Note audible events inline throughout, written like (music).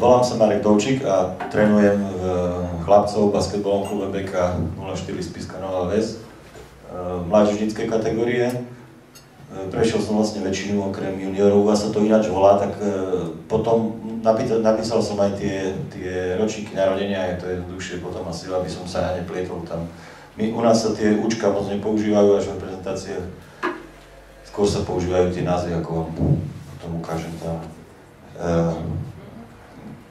volám sa Marek Dovčík a trénujem chlapcov v basketbalovom klube BK 04 Spiska Nová Ves, mládežnické kategórie. Prešiel som vlastne väčšinu okrem juniorov a sa to ináč volá, tak potom napísal, napísal som aj tie, tie ročníky narodenia, je to jednoduchšie potom asi, aby som sa neplietol tam. My, u nás sa tie účka moc nepoužívajú až v prezentáciách, skôr sa používajú tie názvy, ako vám potom ukážem tam.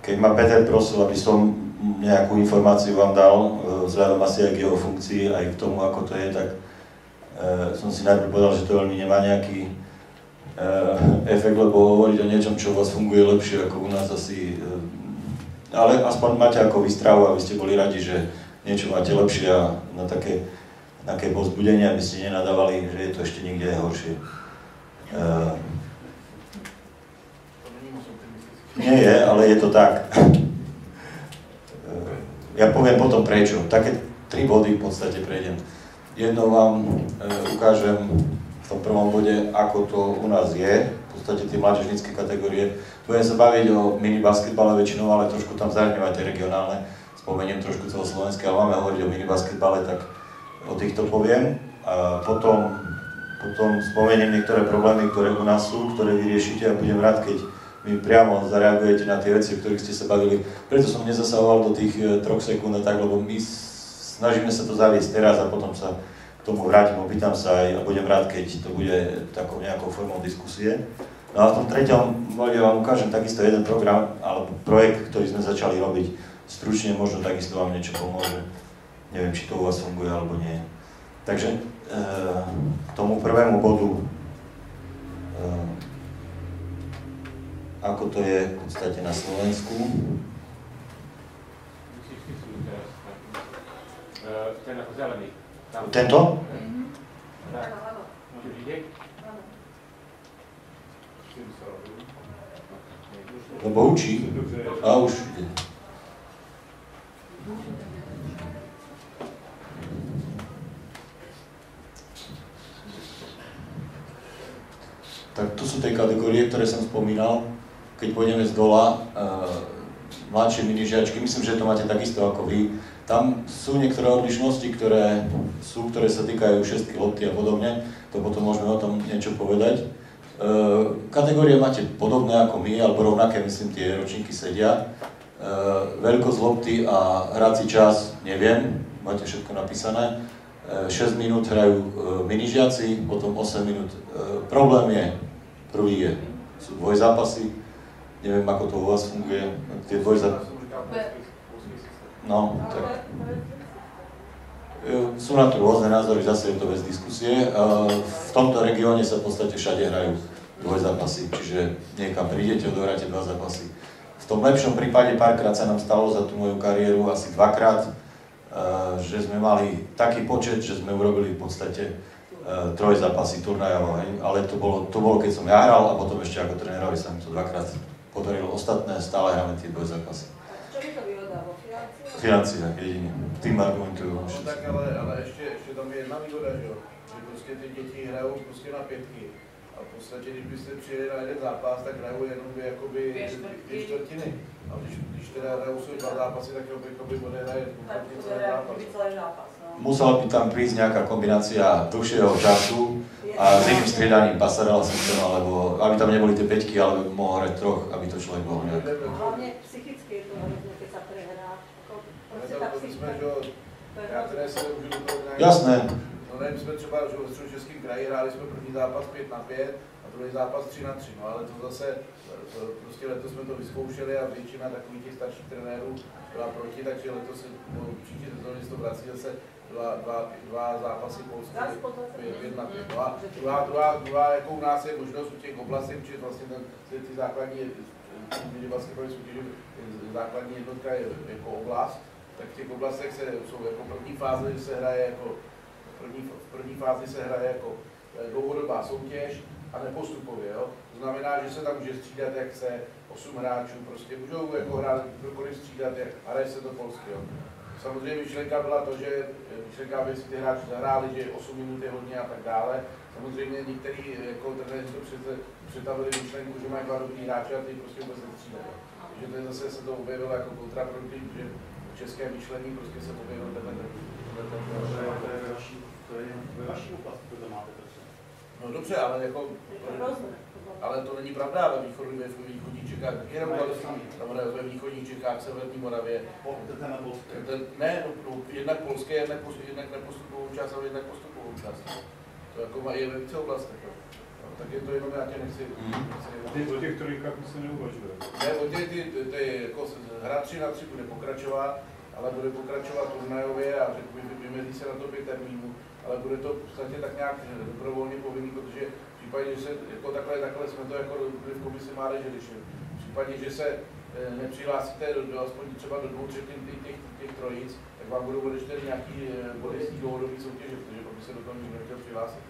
Keď ma Peter prosil, aby som nejakú informáciu vám dal, e, vzhľadom asi aj k jeho funkcii, aj k tomu, ako to je, tak e, som si najprv povedal, že to veľmi nemá nejaký e, efekt, lebo hovoriť o niečom, čo u vás funguje lepšie ako u nás asi, ale aspoň máte ako výstrahu, aby ste boli radi, že niečo máte lepšie a na také, také pozbudenie, aby ste nenadávali, že je to ešte niekde horšie. Nie je, ale je to tak. Ja poviem potom prečo. Také tri body v podstate prejdem. Jedno vám e, ukážem v tom prvom bode, ako to u nás je, v podstate tie mládežnícke kategórie. Budem sa baviť o mini basketbale väčšinou, ale trošku tam zahrňujem aj tie regionálne. Spomeniem trošku celoslovenské, ale máme hovoriť o mini basketbale, tak o týchto poviem. A potom, potom spomeniem niektoré problémy, ktoré u nás sú, ktoré vyriešite a budem rád, keď mi priamo zareagujete na tie veci, o ktorých ste sa bavili. Preto som nezasahoval do tých e, troch sekúnd a tak, lebo my snažíme sa to zaviesť teraz a potom sa k tomu vrátim, opýtam sa aj a budem rád, keď to bude takou nejakou formou diskusie. No a v tom treťom bode vám ukážem takisto jeden program alebo projekt, ktorý sme začali robiť. Stručne možno takisto vám niečo pomôže. Neviem, či to u vás funguje alebo nie. Takže e, k tomu prvému bodu e, ako to je v podstate na Slovensku. Ten ako zelený. Tento? Lebo učí. A už ide. Tak to sú tie kategórie, ktoré som spomínal keď pôjdeme z dola, uh, mladšie minižiačky, myslím, že to máte takisto ako vy. Tam sú niektoré odlišnosti, ktoré sú, ktoré sa týkajú šestky lopty a podobne, to potom môžeme o tom niečo povedať. Uh, kategórie máte podobné ako my, alebo rovnaké, myslím, tie ročníky sedia. Uh, veľkosť lopty a hrací čas, neviem, máte všetko napísané. 6 minút hrajú minižiaci, potom 8 minút. Problém je, prvý je, sú dvojzápasy, Neviem, ako to u vás funguje, tie dvojza... No, tak... Sú na to rôzne názory, zase je to bez diskusie. V tomto regióne sa v podstate všade hrajú dvojzápasy, čiže niekam prídete, odohráte dva zápasy. V tom lepšom prípade párkrát sa nám stalo za tú moju kariéru, asi dvakrát, že sme mali taký počet, že sme urobili v podstate e, troj zápasy turnajov, ale to bolo, to bolo, keď som ja hral a potom ešte ako trénerovi sa mi to dvakrát podarilo. Ostatné stále hráme tie zápasy. Čo by to financiách? Financiách jedine. Tým argumentujú. No, tak ale, ale ještě, ještě tam je jedna výhoda, že jo? Že prostě ty děti hrajou prostě na pětky. A v podstatě, když byste přijeli na jeden zápas, tak hrajou jenom dvě, jakoby, dvě čtvrtiny. A když, když teda hrajou svoje dva zápasy, tak jakoby odehraje celý zápas. Musela by tam prísť nejaká kombinácia dlhšieho času, a s iným striedaním pasarela systém, alebo aby tam neboli tie peťky, ale mohol hrať troch, aby to človek bol nejak. Hlavne psychicky je to hrozné, keď sa prehrá. Proste tá psychika. Teda toho. Jasné. No ne, my jsme třeba že v Středočeském kraji hráli jsme první zápas 5 na 5 a druhý zápas 3 na 3, no ale to zase, to, prostě letos jsme to vyzkoušeli a většina takových těch starších trenérů byla proti, takže letos se, no, příští sezóny se to vrací zase dva, dva, dva zápasy Polsky, jedna, dva, druhá, druhá, druhá, jako u nás je možnost u těch oblastí, protože vlastně ten, ty základní basketbalové soutěže, základní jednotka je jako oblast, tak v těch oblastech se, jsou jako první fáze, že se hraje jako, první, v první fázi se hraje jako eh, dlouhodobá soutěž a nepostupově, jo. To znamená, že se tam může střídat, jak chce, 8 hráčů, prostě můžou jako hrát kdokoliv střídat, jak, hraje se to polsky, jo samozřejmě myšlenka byla to, že myšlenka, aby si ty hráči zahráli, že 8 minut je hodně a tak dále. Samozřejmě některý jako trenéři to přetavili myšlenku, že mají dva dobrý hráče a ty prostě vůbec nestřídají. Takže to je zase se to objevilo jako kontraproduktivní, že české myšlení prostě se objevilo tenhle ten, To je ve vaší oblasti, to máte No dobře, ale jako, Je to hrozné. Ale to není pravda, ve východní, ve východních Čechách, taky hraje ve východních Čechách, severní Moravě, Ten ne, no, no, jednak polské, jednak, jednak nepostupovou část, ale jednak postupovou část. To jako má je ve více oblastech. No, tak je to jenom já tě nechci, Mhm. nechci o těch trojkách se neuvažuje. Ne, o těch ty, ty, ty, jako hra 3 na 3 bude pokračovat, ale bude pokračovat turnajově a řekl bych, vymezí se na to pět termínů, ale bude to v podstatě tak nějak dobrovolně povinný, protože případě, že se jako takhle, takhle jsme to jako v komisi mládeže řešili. V případě, že se eh, nepřihlásíte do, do, aspoň třeba do dvou třetin těch, těch, těch trojic, tak vám budou odečteny nějaký eh, body z té dlouhodobé soutěže, protože pak by se do toho nikdo nechtěl přihlásit.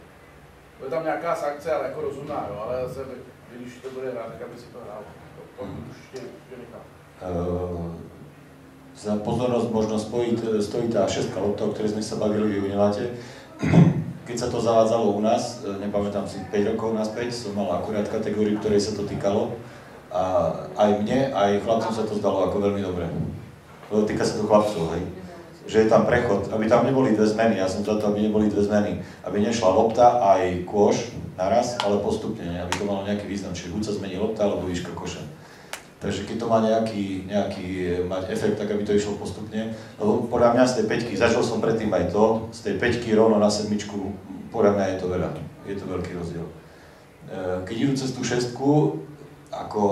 To je tam nějaká sankce, ale jako rozumná, jo, ale zase, když to bude hrát, tak aby si to hrál. To, to už tě, tě nechám. Eh, za pozornosť možno spojiť, stojí tá šestka lopta, o ktorej sme sa bavili v Uniláte. Keď sa to zavádzalo u nás, eh, nepamätám si, 5 rokov naspäť, som mal akurát kategóriu, ktorej sa to týkalo. A aj mne, aj chlapcom sa to zdalo ako veľmi dobré. Lebo týka sa to chlapcov, hej. Že je tam prechod, aby tam neboli dve zmeny, ja som za to, aby neboli dve zmeny. Aby nešla lopta aj kôš naraz, ale postupne, ne? aby to malo nejaký význam. Čiže buď sa zmení lopta, alebo výška koša. Takže keď to má nejaký, nejaký eh, mať efekt, tak aby to išlo postupne. Lebo podľa mňa z tej peťky, zažil som predtým aj to, z tej peťky rovno na sedmičku, podľa mňa je to veľa. Je to veľký rozdiel. Eh, Keď idú cez tú šestku, ako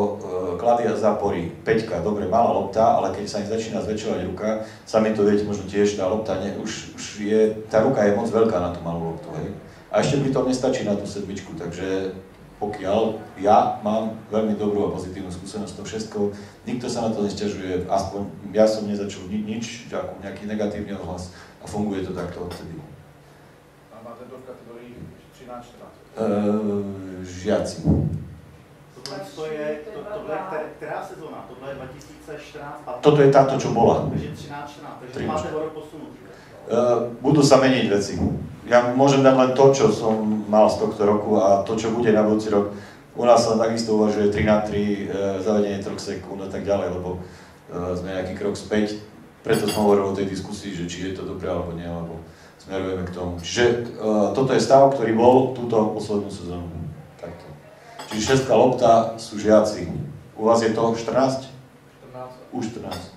kladia zápory, peťka, dobre, malá lopta, ale keď sa im začína zväčšovať ruka, sami to viete možno tiež, tá lopta ne, už, už je, tá ruka je moc veľká na tú malú loptu, hej. A ešte pri tom nestačí na tú sedmičku, takže pokiaľ ja mám veľmi dobrú a pozitívnu skúsenosť s tou šestkou, nikto sa na to nesťažuje, aspoň ja som nezačul ni, nič, nejaký negatívny odhlas a funguje to takto odtedy. A máte to v kategorii 13-14. E, žiaci. To je, to, tohle je která, sezóna? Tohle je 2014 15 Toto je táto, čo bola. Takže 13, 14, takže 13. máte rok posunutý. Uh, budú sa meniť veci. Ja môžem dať len to, čo som mal z tohto roku a to, čo bude na budúci rok. U nás sa takisto uvažuje 3 na 3, uh, zavedenie troch sekúnd a tak ďalej, lebo uh, sme nejaký krok späť. Preto som hovoril o tej diskusii, že či je to dobré alebo nie, alebo smerujeme k tomu. Čiže toto je stav, ktorý bol túto poslednú sezónu. Takto. Čiže šestka lopta sú žiaci. U vás je to 14? 14. Už 14.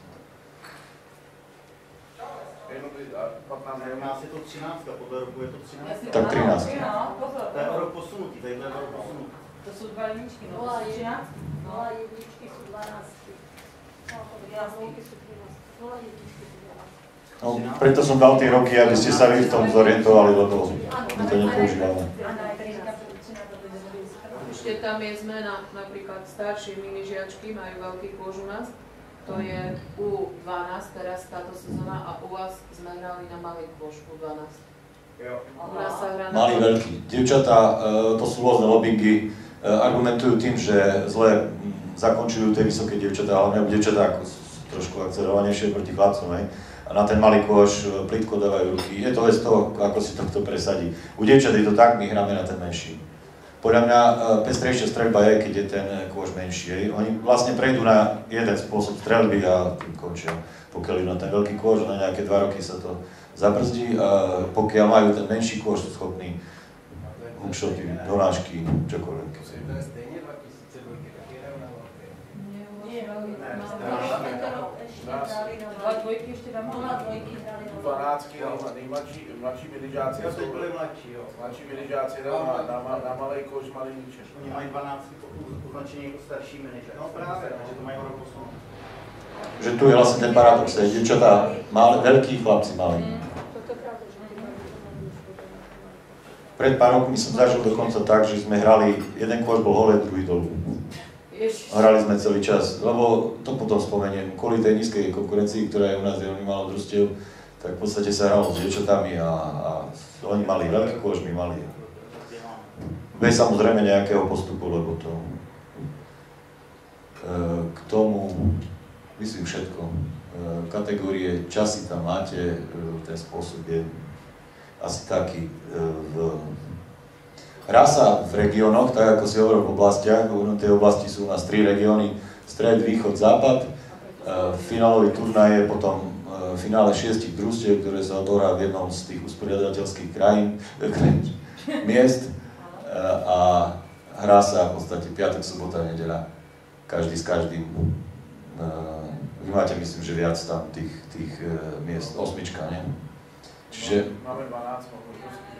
Jenom by- 15 Ne, u nás je to 13, podle roku je to 13. Tak 13. No, pozor. To je o rok posunutý, tady to je o rok posunutý. To sú dva jedničky, no. To sú jedna. 13. Nula jedničky sú 12. No, ja nulky sú 13. Nula jedničky sú 12. No, preto som dal tie roky, aby ste sa vy v tom zorientovali, lebo my to nepoužívame. Ešte tam je zmena, napríklad staršie minižiačky majú veľký kôž u nás, to je U12 teraz táto sezóna a u vás sme hrali na malý kôž U12. Jo. U nás sa hrá na Malý, veľký. Dievčatá, e, to sú rôzne lobbingy, e, argumentujú tým, že zle zakončujú tie vysoké dievčatá, ale mňa dievčatá ako sú trošku akcelerovanejšie proti chlapcom, hej. A na ten malý kôž e, plitko dávajú ruky. Je to vec toho, ako si to kto presadí. U dievčat je to tak, my hráme na ten menší. Podľa mňa e, pestrejšia streľba je, keď je ten e, kôž menší. Oni vlastne prejdú na jeden spôsob streľby a tým končia. Pokiaľ idú na ten veľký kôž, na nejaké dva roky sa to zabrzdí a pokiaľ majú ten menší kôž, sú schopní hookšoty, donášky, čokoľvek. To je stejně 2002 taky hrál na velké. Nie, veľmi. No, dva dvojky, ešte tam nula dvojky hrali na 12 nejma- nejmladší, mladší minižáci Jo, teď jsou, byli mladší, jo. mladší minižáci jdou na, na, na, na malý koš, malý míček. Oni mají 12 označení jako starší manažer. No právě, takže to mají o rok posunutý. Že tu je vlastne ten paradox, hej, dievčatá malé, veľkí, chlapci malí. Že to potom. Pred pár rokmi som zažil dokonca tak, že sme hrali, jeden kôž bol hole, druhý dolu. Hrali sme celý čas, lebo to potom spomeniem, kvôli tej nízkej konkurencii, ktorá je u nás veľmi málo družstiev, tak v podstate sa hralo s dievčatami a, a oni mali veľký kôž, my mali. Bez samozrejme nejakého postupu, lebo to e, k tomu myslím všetko. kategórie, časy tam máte, ten spôsob je asi taký. V... Hrá sa v regiónoch, tak ako si hovoril v oblastiach, tie oblasti sú u nás tri regióny, stred, východ, západ. Finálový turnaj je potom finále šiestich družstiev, ktoré sa odohrá v jednom z tých usporiadateľských krajín, krajín miest a hrá sa v podstate piatok, sobota, nedeľa, každý s každým. Vy máte, myslím, že viac tam tých, tých miest, osmička, nie? Čiže... Máme 12, možno 16.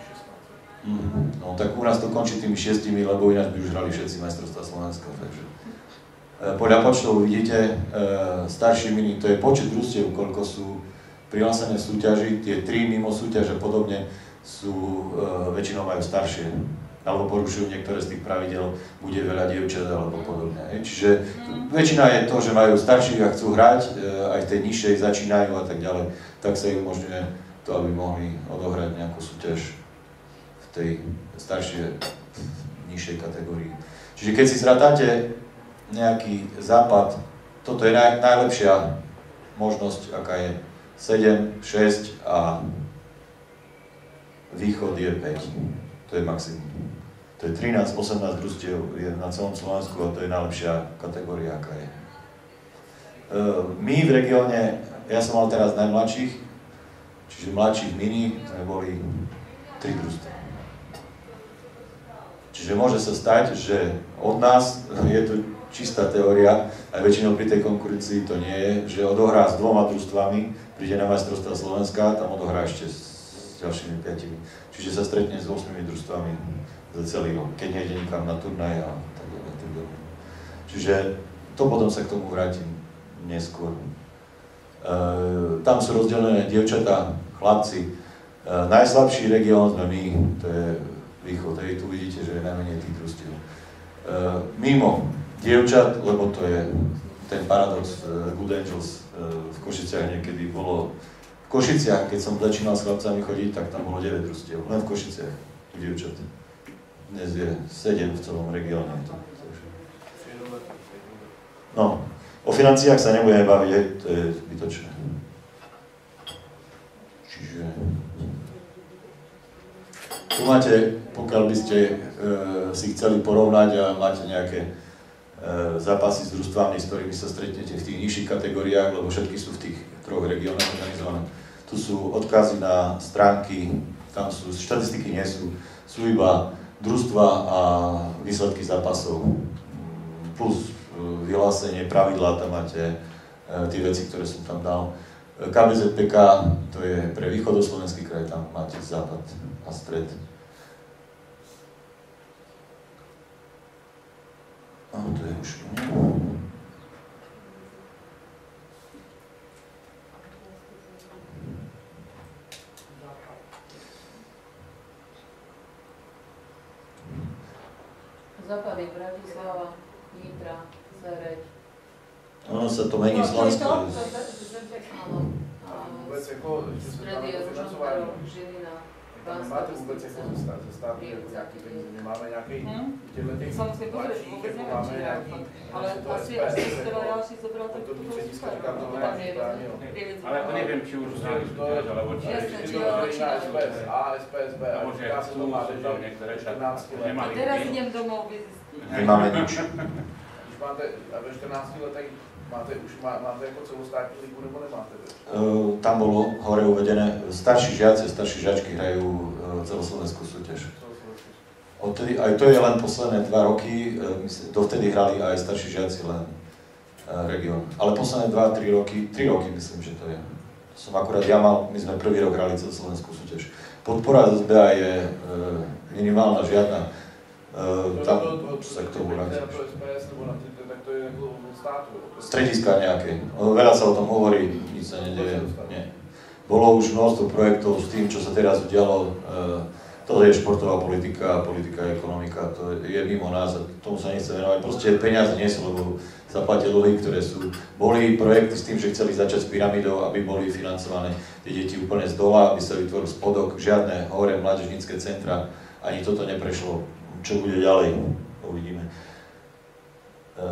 No tak u nás to končí tými šiestimi, lebo ináč by už hrali všetci majstrovstvá Slovenska, takže... E, podľa počtov vidíte, e, starší mini, to je počet družstiev, koľko sú prihlásené v súťaži, tie tri mimo súťaže podobne sú, e, väčšinou majú staršie, alebo porušujú niektoré z tých pravidel, bude veľa dievčat alebo podobne. Čiže väčšina je to, že majú starších a chcú hrať, aj v tej nižšej začínajú a tak ďalej, tak sa im umožňuje to, aby mohli odohrať nejakú súťaž tej staršej, nižšej kategórii. Čiže keď si zratáte nejaký západ, toto je naj, najlepšia možnosť, aká je 7, 6 a východ je 5. To je maximum. To je 13, 18 družstiev je na celom Slovensku a to je najlepšia kategória, aká je. E, my v regióne, ja som mal teraz najmladších, Čiže mladších mini sme boli tri družstva. Čiže môže sa stať, že od nás je to čistá teória, aj väčšinou pri tej konkurencii to nie je, že odohrá s dvoma družstvami, príde na majstrovstvá Slovenska, tam odohrá ešte s ďalšími piatimi. Čiže sa stretne s 8 družstvami za celý rok, keď nejde nikam na turnaj a tak ďalej. Čiže to potom sa k tomu vrátim neskôr. E, tam sú rozdelené dievčatá chlapci. Uh, najslabší región sme my, to je východ, hej, tu vidíte, že je najmenej tých družstiev. Uh, mimo dievčat, lebo to je ten paradox Good Angels uh, v Košiciach niekedy bolo, v Košiciach, keď som začínal s chlapcami chodiť, tak tam bolo 9 družstiev, len v Košiciach, u dievčat. Dnes je 7 v celom regióne. No, o financiách sa nebudeme baviť, to je zbytočné. Čiže tu máte, pokiaľ by ste e, si chceli porovnať a máte nejaké e, zápasy s družstvami, s ktorými sa stretnete v tých nižších kategóriách, lebo všetky sú v tých troch regiónoch organizované. Tu sú odkazy na stránky, tam sú, štatistiky nie sú, sú iba družstva a výsledky zápasov, plus e, vyhlásenie, pravidlá, tam máte tie veci, ktoré som tam dal. KBZPK, to je pre východoslovenský kraj, tam máte západ a stred. A to je už Západ je Bratislava, Nitra, Zereď, ono sa to mení v Slovensku. Áno. Tam Stredy je. Žilina. Nemáte vôbec ako ze státu jako nějaký peníze, my máme nějaký Hm? těchto těch mladších, jako nevím, máme nějaký, ale to asi, SPS, asi jste nebo další zobral, tak to to zůstane. říkám, to To ne, je. Ale to neviem, či už To znali je- alebo či Jasné, Vždycky či to či na. SPS A, SPSB, a Alebo že říká se to mládeže tam niektoré, čo 14 let. nemali. Teraz idem domov vyzistiť. Nemáme nič. Když máte, a ve 14 letech máte už má, máte jako celostátní ligu nebo nemáte? E, tam bolo hore uvedené, starší žiaci, starší žiačky hrajú e, celoslovenskú súťaž. Odtedy, aj to je len posledné dva roky, e, myslím, dovtedy hrali aj starší žiaci len región. Ale posledné dva, tri roky, tri roky myslím, že to je. Som akurát ja mal, my sme prvý rok hrali celoslovenskú súťaž. Podpora z SBA je e, minimálna, žiadna. E, tam sa k tomu vrátim. Strediska nejaké. Veľa sa o tom hovorí, nič sa nedeje. Nie. Bolo už množstvo projektov s tým, čo sa teraz udialo. E, to je športová politika, politika ekonomika, to je mimo nás tomu sa nechce venovať. Proste peniaze nie sú, lebo zaplatia dlhy, ktoré sú. Boli projekty s tým, že chceli začať s pyramidou, aby boli financované tie deti úplne z dola, aby sa vytvoril spodok, žiadne hore mládežnícke centra, ani toto neprešlo. Čo bude ďalej, uvidíme. E,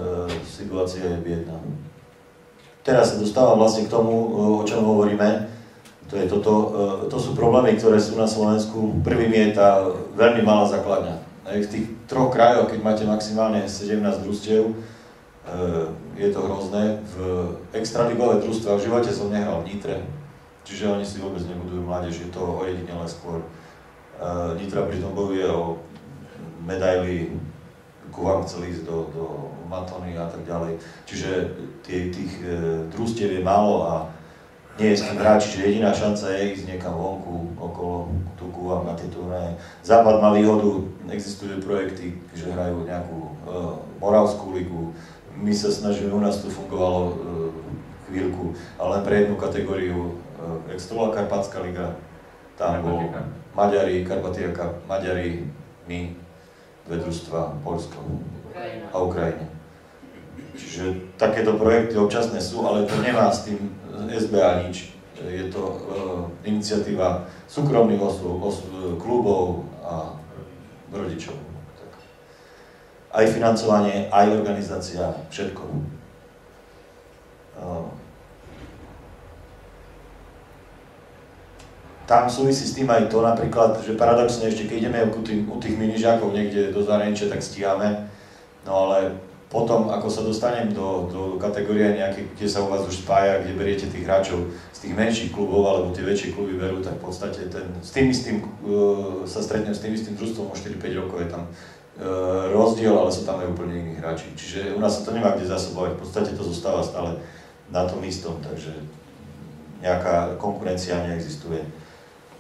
situácia je biedná. teraz sa dostávam vlastne k tomu, o čom hovoríme. To, je toto, to sú problémy, ktoré sú na Slovensku. Prvým je tá veľmi malá základňa. V tých troch krajoch, keď máte maximálne 17 družstiev, je to hrozné. V extraligové družstva v živote som nehral v Nitre, čiže oni si vôbec nebudujú mládež, je to ojedinele skôr. Nitra pritom bojuje o medaily, Kuvam chcel ísť do, do Matony a tak ďalej. Čiže tých, tých e, družstiev je málo a nie je s tým hráč, čiže jediná šanca je ísť niekam vonku, okolo tu Kuvam na tie turnaje. Západ má výhodu, existujú projekty, že hrajú nejakú e, Moravskú ligu, my sa snažíme, u nás to fungovalo e, chvíľku, ale len pre jednu kategóriu, e, Extrola Karpatská liga, tam bol Maďari, Karpatiaka, Maďari, my, dve družstva, Polsko a Ukrajina. Čiže takéto projekty občasné sú, ale to nemá s tým SBA nič. Je to uh, iniciatíva súkromných osôb, os, klubov a rodičov. Tak. Aj financovanie, aj organizácia, všetko. Uh, tam súvisí s tým aj to napríklad, že paradoxne ešte keď ideme u tých, u tých minižákov niekde do zahraničia, tak stíhame, no ale potom, ako sa dostanem do, do kategórie nejaké, kde sa u vás už spája, kde beriete tých hráčov z tých menších klubov, alebo tie väčšie kluby berú, tak v podstate ten, s tým istým, uh, sa stretnem s tým istým družstvom o 4-5 rokov, je tam uh, rozdiel, ale sú tam aj úplne iní hráči. Čiže u nás sa to nemá kde zásobovať, v podstate to zostáva stále na tom istom, takže nejaká konkurencia neexistuje.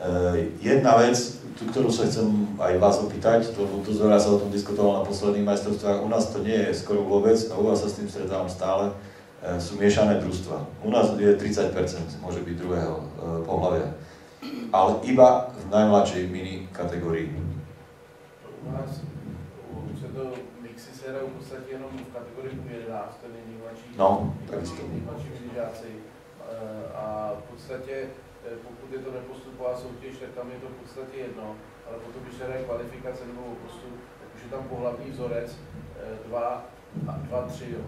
Eh, jedna vec, ktorú sa chcem aj vás opýtať, lebo tu zveľa sa o tom diskutovalo na posledných majstrovstvách, u nás to nie je skoro vôbec a u vás sa s tým stretávam stále, eh, sú miešané družstva. U nás je 30%, môže byť druhého eh, pohľavia, ale iba v najmladšej mini kategórii. U nás se to mixy se hrajou v podstatě jenom v kategorii 11, to je nejmladší, no, takisto. nejmladší minižáci. A v podstatě Eh, pokud je to nepostupová soutěž, tak tam je to v podstatě jedno, ale potom, když se hraje kvalifikace nebo postup, tak už je tam pohlavní vzorec 2 eh, a 2, 3, jo.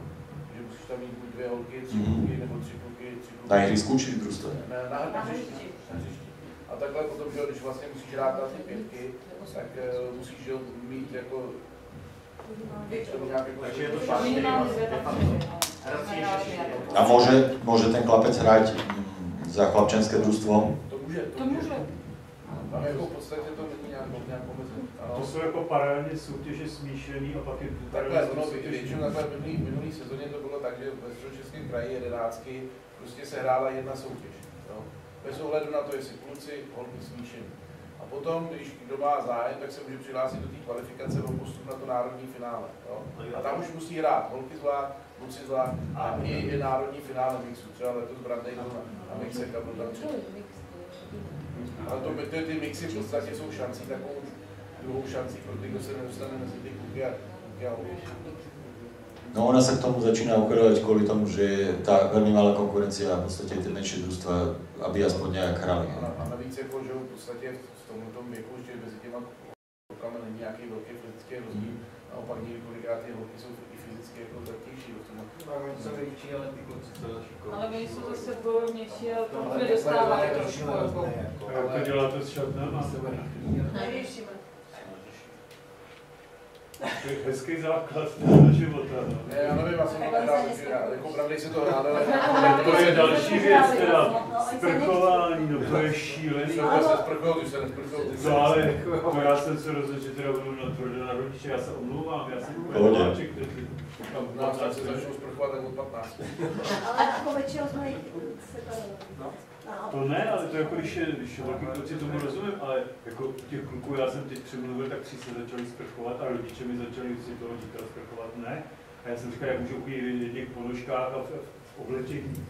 Že musíš tam mít buď dvě holky, tři mm. kluky, nebo tři kluky, tři kluky. Na ihrisku či prostě? Na, na, na, hřišti. na hřišti. A takhle potom, že když vlastně musíš hrát na ty pětky, tak uh, musíš jo, mít jako Takže je to šance, A môže, môže ten chlapec hrať za chlapčenské družstvo? To může. To, může. Tam jako v podstatě to není nějak, nějak omezené. To jsou jako paralelně soutěže smíšený a pak je Takhle, ono většinou takhle v minulý, minulý sezóně to bylo tak, že ve středočeském kraji jedenáctky prostě se hrála jedna soutěž. Jo? Bez ohledu na to, jestli kluci, holky smíšený. A potom, když kdo má zájem, tak se může přihlásit do té kvalifikace o postup na to národní finále. Jo? A tam už musí hrát holky zvlášť, kluci zvlášť a i, i národní finále mixu. Třeba letos Brandej na mixek a byl tam. Ale to, ty, ty mixy v podstatě jsou šancí, takovou druhou šancí pro ty, kdo se nedostane mezi ty kluky a, kluky a. No ona sa k tomu začína ukradať kvôli tomu, že je tá veľmi malá konkurencia a v podstate tie menšie družstva, aby aspoň nejak hrali. A, a navíc jako, že v podstatě v tomto věku, že mezi těma klukama není nějaký velký fyzický rozdíl, naopak několikrát ty holky jsou i fyzicky jako větší, ale ty kluci jsou šikovní. Ale oni jsou zase bojovnější a to může dostávat trošku. Jak to děláte s šatnem? Nevěšíme. Hezký základ do života. No. Ne, já nevím, já jsem to nehrál, jako pravdej se to hrál, ale... To je další věc, teda sprchování, no to je šílený. Já se sprchoval, když se nesprchoval. No ale to já jsem se rozhodl, že teda budu na tvrdě na rodiče, já se omlouvám, já jsem úplně nováček, kteří No, já se začnu sprchovat tak od 15. Ale jako většinou jsme se to... To ne, ale to jako když je, když je velký kluci, tomu rozumím, ale jako těch kluků já jsem teď přemluvil, tak tři se začali sprchovat a rodiče mi začali toho dítra sprchovat, ne. A já jsem říkal, jak můžou chodit v těch ponožkách a v, v oblečení.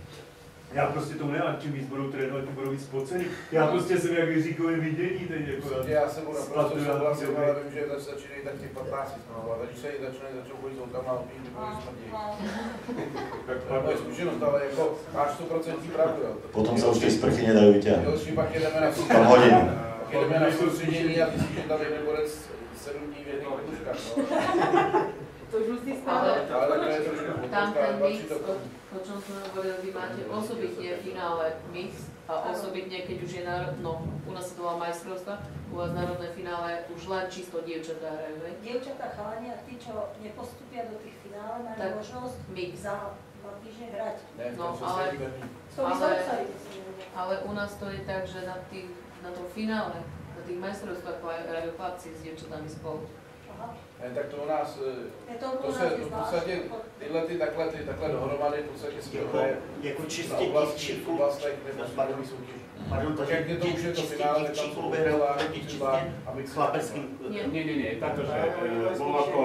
Já prostě to ne, a čím víc budou trénovat, tím budou víc spocený. Já prostě jsem jak Jiříkovi vidění teď jako... Já jsem mu naprosto souhlasím, ale vím, že začínají tak těch 15 no, a když se začínají začnou chodit s holkama a opít, nebo smrdí. To je zkušenost, ale jako máš 100% pravdu, jo. Potom sa už tie sprchy nedajú vyťahnuť. Jo, pak jedeme na Tam hodinu. Pak jedeme na soustředění a ty si, že tam jeden borec 7 dní v jedných no. To už si stále. Tam ten mix, o, čom sme hovorili, vy máte osobitne v finále mix a osobitne, keď už je národ, no, u nás sa to volá majstrovstva, u vás národné finále už len čisto dievčatá hrajú, hej? Dievčatá, chalani a tí, čo nepostupia do tých finále, majú Tak. možnosť Mix. za dva týždne hrať. No, ale- ale... Ale u nás to je tak, že na, tých, na tom finále, na tých majstrovstvách hrajú chlapci s dievčatami spolu. Tak to u nás, Je to to se v podstatě, tyhle ty takhle, ty takhle dohromady, v podstatě se Jako, jako čistě těch oblastech nebo soutěží. Pardon, Tak takže jak je to už je to finále, tam jsou třeba čistě a mix chlapeckým. Nie. Nie, nie, táto, že e, bolo ako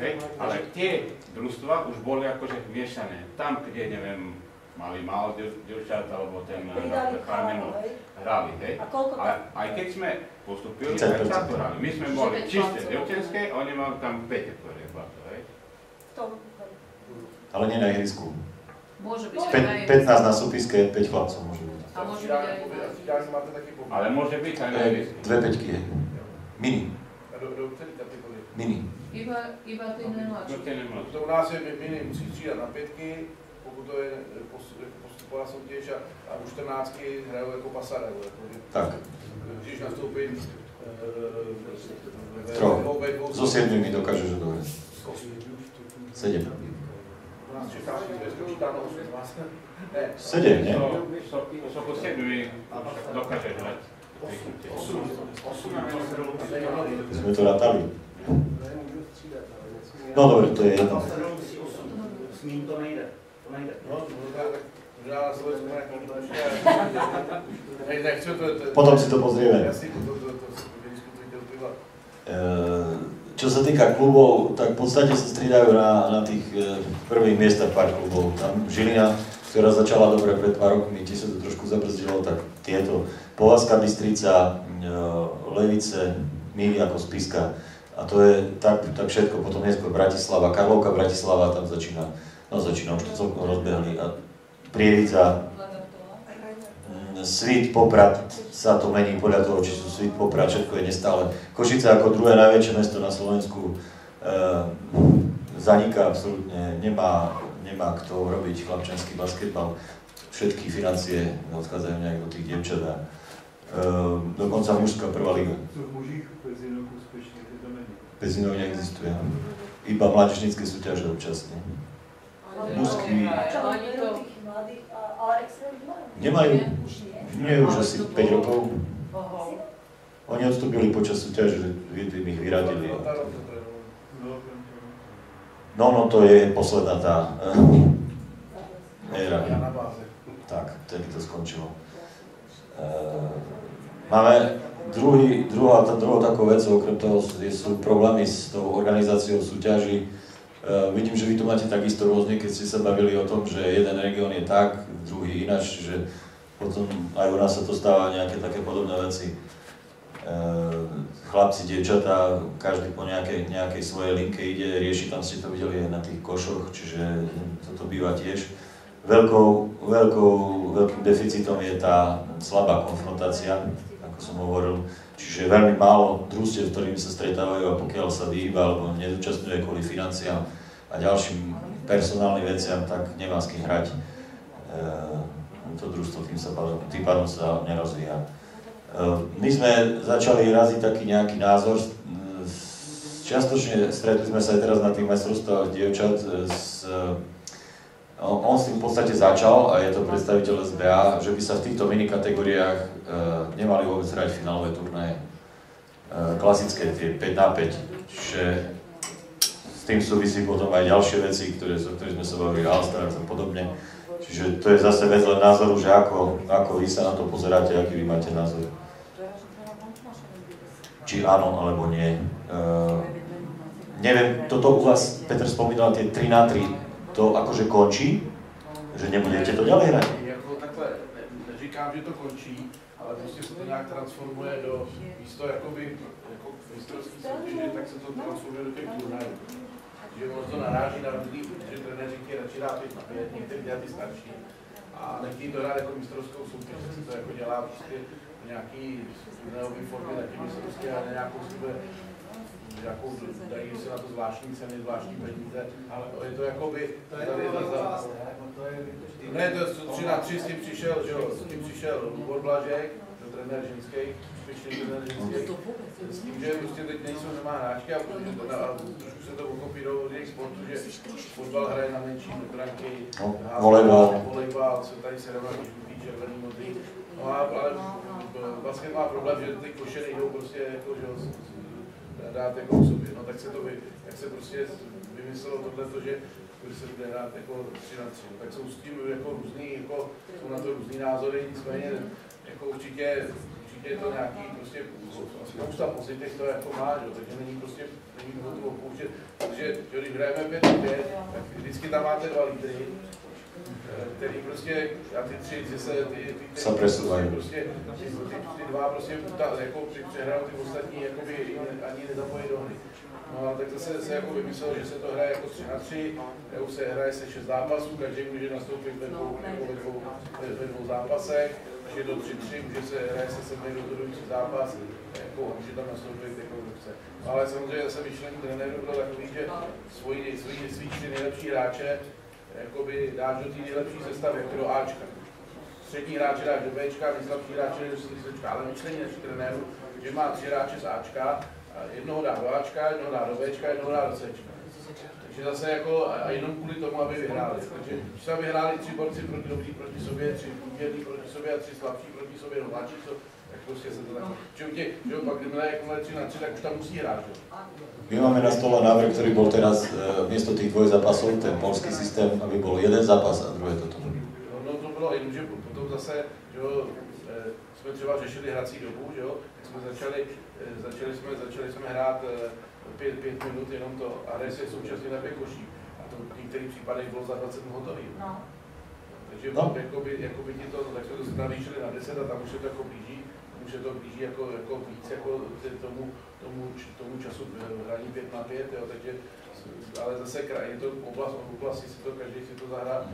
hej, ale tie družstva už boli akože miešané. Tam, kde, neviem, mali málo dievčat, alebo ten e, Pridali pár minút hrali, hej. A koľko Ale tam? aj keď sme postupili, 30%. aj táto hrali. My sme boli čisté a oni mali tam 5 ktoré chlapcov, hej. V tom, Ale nie na ihrisku. Môže byť aj Pe- na 15 na súpiske, 5 chlapcov môže byť. A môže byť aj. Ale môže byť aj na E, ihrisku. Dve peťky, hej. Mini, mini. Iba, iba tí No najmladší. nemôžu. To u nás je mini, musí střídat na pětky, pokud to je postupová soutěž a, a u 14 hrajou jako pasarel. Jako, Tak, když nastoupím eh, ve Troch. so 7 dokážeš dobre. 7. U nás v Čechách je spočítáno 18. Ne, 7, nie? So, po 7 dokážeš hrať. Sme to rátali. No dobre, to je jedno. S ním to nejde. No, Potom si to pozrieme. E, Čo sa týka klubov, tak v podstate sa stridajú na, na tých e, prvých miestach pár klubov. Tam Žilina, ktorá začala dobre pred dva rokmi, ti sa to trošku zabrzdilo, tak tieto Povazka Bystrica, e, Levice, my ako Spiska. A to je tak, tak všetko, potom neskôr Bratislava, Karlovka Bratislava tam začína, začína, už to celkom rozbehli. A Prievidza, Svit, Poprad sa to mení podľa toho, či sú Svit, Poprad, všetko je nestále. Košice ako druhé najväčšie mesto na Slovensku e, zaniká absolútne, nemá, nemá kto robiť chlapčenský basketbal. Všetky financie odchádzajú nejak do tých dievčat a e, dokonca mužská prvá liga. Co v mužích bez jinak úspěšných je to není. Bez iného neexistuje. Iba mládežnícke súťaže občasne. Mužský. Nemajú, nie. už asi 5 rokov. Oni odstúpili počas súťaže, že vy- ich vyradili. No, No, to je posledná tá eh, éra. Tak, tedy to skončilo. Eh, máme druhý, druhá, tá, druhou takou vecou, okrem toho sú problémy s tou organizáciou súťaží. Eh, vidím, že vy tu máte takisto rôzne, keď ste sa bavili o tom, že jeden región je tak, druhý ináč, že potom aj u nás sa to stáva nejaké také podobné veci. Eh, chlapci, dievčatá, každý po nejakej, nejakej svojej linke ide, rieši, tam ste to videli aj na tých košoch, čiže toto býva tiež. Veľkou, veľkou, veľkým deficitom je tá slabá konfrontácia, ako som hovoril, čiže veľmi málo družstiev, s ktorými sa stretávajú a pokiaľ sa vyhýba alebo nezúčastňuje kvôli financiám a ďalším personálnym veciam, tak nemá s kým hrať. E, to družstvo tým, sa, tým pádom sa nerozvíja. E, My sme začali raziť taký nejaký názor, čiastočne stretli sme sa aj teraz na tých majstrovstvách dievčat e, s on s tým v podstate začal a je to predstaviteľ SBA, že by sa v týchto mini kategóriách e, nemali vôbec hrať finálové turnaje. E, klasické tie 5 na 5. Čiže s tým súvisí potom aj ďalšie veci, ktoré, o ktorých sme sa bavili, All-Stars a podobne. Čiže to je zase vec len názoru, že ako, ako vy sa na to pozeráte, aký vy máte názor. Či áno, alebo nie. E, neviem, toto u vás, Peter spomínal tie 3 na 3, to akože končí? Že nebudete to ďalej hrať? Jako takhle, ne, neříkám, že to končí, ale prostě se to nějak transformuje do místo jakoby, jako mistrovský soutěže, tak se to transformuje do těch turnajů. Že moc to naráží na rozdíl, že trenéři chtějí radši dát 5 na 5, někteří dělat ty starší. A nechtějí to hrát jako mistrovskou soutěž, se to jako dělá prostě v nějaký turnajový formě, taky mistrovské, ale nějakou sebe nějakou, dají se na to zvláštní ceny, zvláštní peníze, ale je to jakoby, To je tady to za? Jako To je vždycky- ne, to je 3 na 3 s tím přišel, že jo, s tím přišel Lubor Blažek, to je trenér ženský, úspěšný trenér ženský, s tím, že prostě teď nejsou, nemá hráčky a, a, a trošku se to okopírovalo od jejich sportu, že fotbal hraje na menší branky, No, volejbal. volejbal, se tady se rovná žlutý, červený, modrý. No a, ale basket má problém, že ty koše nejdou prostě jako, že dát jako k sobě, no tak se to vy, tak se prostě vymyslelo tohle, že když se bude hrát jako 3 na 3, no, tak jsou s tím jako různý, jako, jsou na to různý názory, nicméně jako určitě, určitě je to nějaký prostě spousta pozitiv to jako má, že? takže není prostě, není to opouštět, takže že když hrajeme 5 na 5, tak vždycky tam máte dva lídry, který prostě, a ty tři, že se ty, ty, ty, Se presouvají. prostě, ty, ty, ty, dva prostě ta, jako při ty ostatní jakoby ani nezapojí do hry. No a tak zase se jako vymyslelo, že se to hraje jako 3 na 3, EU se hraje se 6 zápasů, každý může nastoupit ve dvou, nebo ve dvou, ve, dvou zápasech, je to 3-3, může se hraje se sedmi rozhodující zápas, jako může tam nastoupit jako chce. No, ale samozřejmě zase myšlení trenérů bylo takový, že svoji, svoji, svý čtyři nejlepší hráče jakoby dáš do té nejlepší sestavy, jako do Ačka. Střední hráče dáš do Bčka, nejslabší hráče do Sčka, ale myšlení našich trenérů, že má tři hráče z Ačka, jednoho dá do Ačka, jednoho dá do Bčka, jednoho dá do Cčka. Takže zase jako, a jenom kvůli tomu, aby vyhráli. Takže když tam vyhráli tři borci proti dobří proti sobě, tři průměrní proti sobě a tři slabší proti sobě, no mladší, prostě se to tak... Že, těch, že jo, pak kdyby jakmile tři na tři, tak už tam musí hrát, že? jo. My máme na stole návrh, ktorý bol teraz e, miesto tých dvojzápasov, ten polský systém, aby bol jeden zápas a druhé toto. No, no to bylo jenomže potom zase, že jo, eh, jsme třeba řešili hrací dobu, že jo, tak jsme začali, eh, začali jsme, začali jsme hrát eh, pět, pět minut jenom to a hraje se současně na koší. A to v některých případech bylo za 20 minut hotový. No. Takže No. jakoby, jakoby ti to, no, tak jsme to navýšili na 10 a tam už se to jako blíží, se to blíží jako, jako víc jako tomu, tomu, tomu času eh, hraní 5 na 5, jo, takže ale zase kraj, je to oblast od oblasti, si to každý si to zahrá.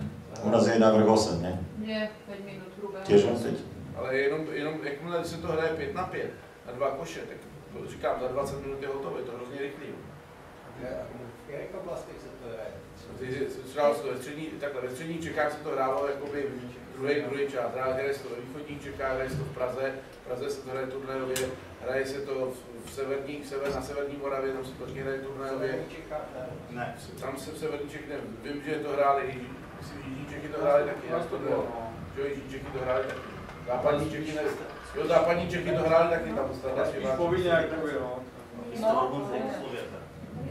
U nás je návrh 8, ne? Nie, 5 minút hrubého. Tiež len 5. Ale jenom, jenom jakmile se to hraje 5 na 5 na dva koše, tak to říkám, za 20 minut je hotové, to je hrozně rychlý. V jakých oblastech se to je? Ty- Třeba ve střední, takhle, ve středních Čechách se to hrálo jakoby druhý, druhý část, hraje se to ve východních Čechách, hraje se to v Praze, v Praze se to hraje turnajově, hraje se to v, v severních, sever, na severní Moravě, tam se to taky hraje turnajově. Ne. Tam se v severní Čechy, ne, vím, že to hráli, myslím, Jižní Čechy to hráli taky, jak to bylo, že jo, Jižní Čechy to hráli taky. Západní Čechy ne, jo, západní Čechy to hráli taky, tam Spíš povinně jak to bylo. No,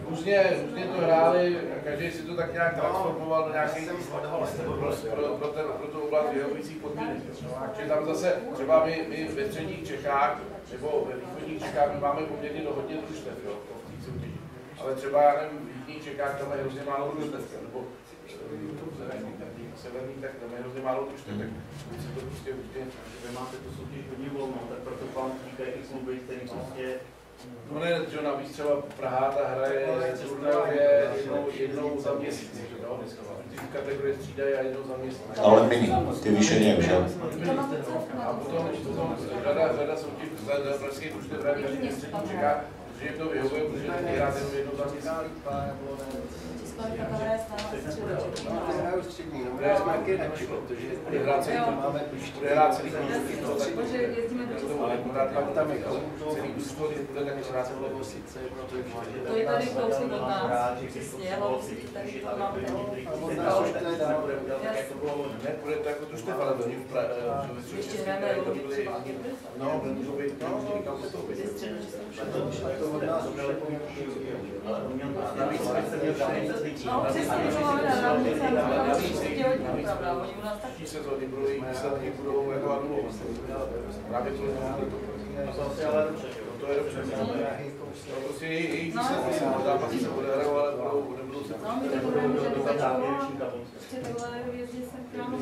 Různě, různě to hráli, každý si to tak nějak transformoval do nějakých pro, pro, pro, ten, pro tu oblast vyhovujících podmínek. Takže tam zase třeba my, my ve středních Čechách nebo ve východních Čechách my máme poměrně do hodně družstev jo, v té soutěži. Ale třeba já nevím, v jižních Čechách tam je hrozně málo družstev, nebo eh, severní, tak tam je hrozně málo družstev, tak my si to prostě určitě Vy máte tu soutěž hodně volnou, tak proto vám vznikají i kluby, který prostě No ne, že navíc třeba Praha ta hraje turnajově jednou, jednou za měsíc, jo, ty kategorie střídají a jednou za měsíc. Ale mini, tie vyššie nie, že? A potom, potom řada, řada soutěž, řada pražských družstev hraje každý střední Čechách, že jim to vyhovuje, protože ty hrát jenom jednou za měsíc. Hraju střední, no já jsem taky nečekal, protože Bude hrát celý, máme bude hrát celý družstevní, no, tak Protože jezdíme do Česka. ale akorát tam tam je celý družstvo, když bude tak hrát celou sice, protože To je tady kousek od nás, přesně, lovci, tady to máme. Nebude to jako družstev, ale oni v Praze, ve Ještě střední hrajeme kraji to lodi byly, třeba. no, můžou být, no, říkám se to, Ze středočeského to od nás už ale on měl navíc, se měl 40 lidí. No, přesně, no, ale navíc, ale navíc, hodně hodně, pravda, oni u nás taky. příští sezóny budou jejich výsledky budou jako anulovat. Právě to A to asi ale dobře, že jo. to je dobře. No, prostě jejich výsledky se zápasy se odehrajou, ale budou, nebudou se No, my to budeme, To to začalo, takhle k nám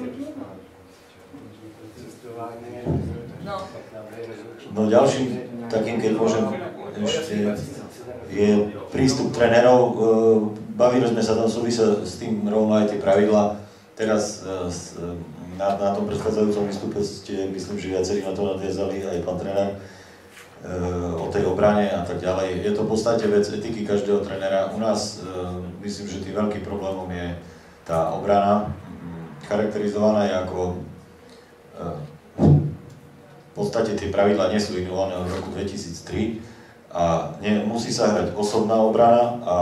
No. No ďalším takým, keď môžem ešte, je prístup trénerov. E, Bavili sme sa tam súvisia s tým rovno aj tie pravidla. Teraz e, s- na, na tom predchádzajúcom výstupe ste, myslím, že viacerí na to nadviazali, aj pán tréner. o tej obrane a tak ďalej. Je to v podstate vec etiky každého trénera. U nás myslím, že tým veľkým problémom je tá obrana, charakterizovaná je ako v podstate tie pravidlá nie sú inované od roku 2003 a nie, musí sa hrať osobná obrana a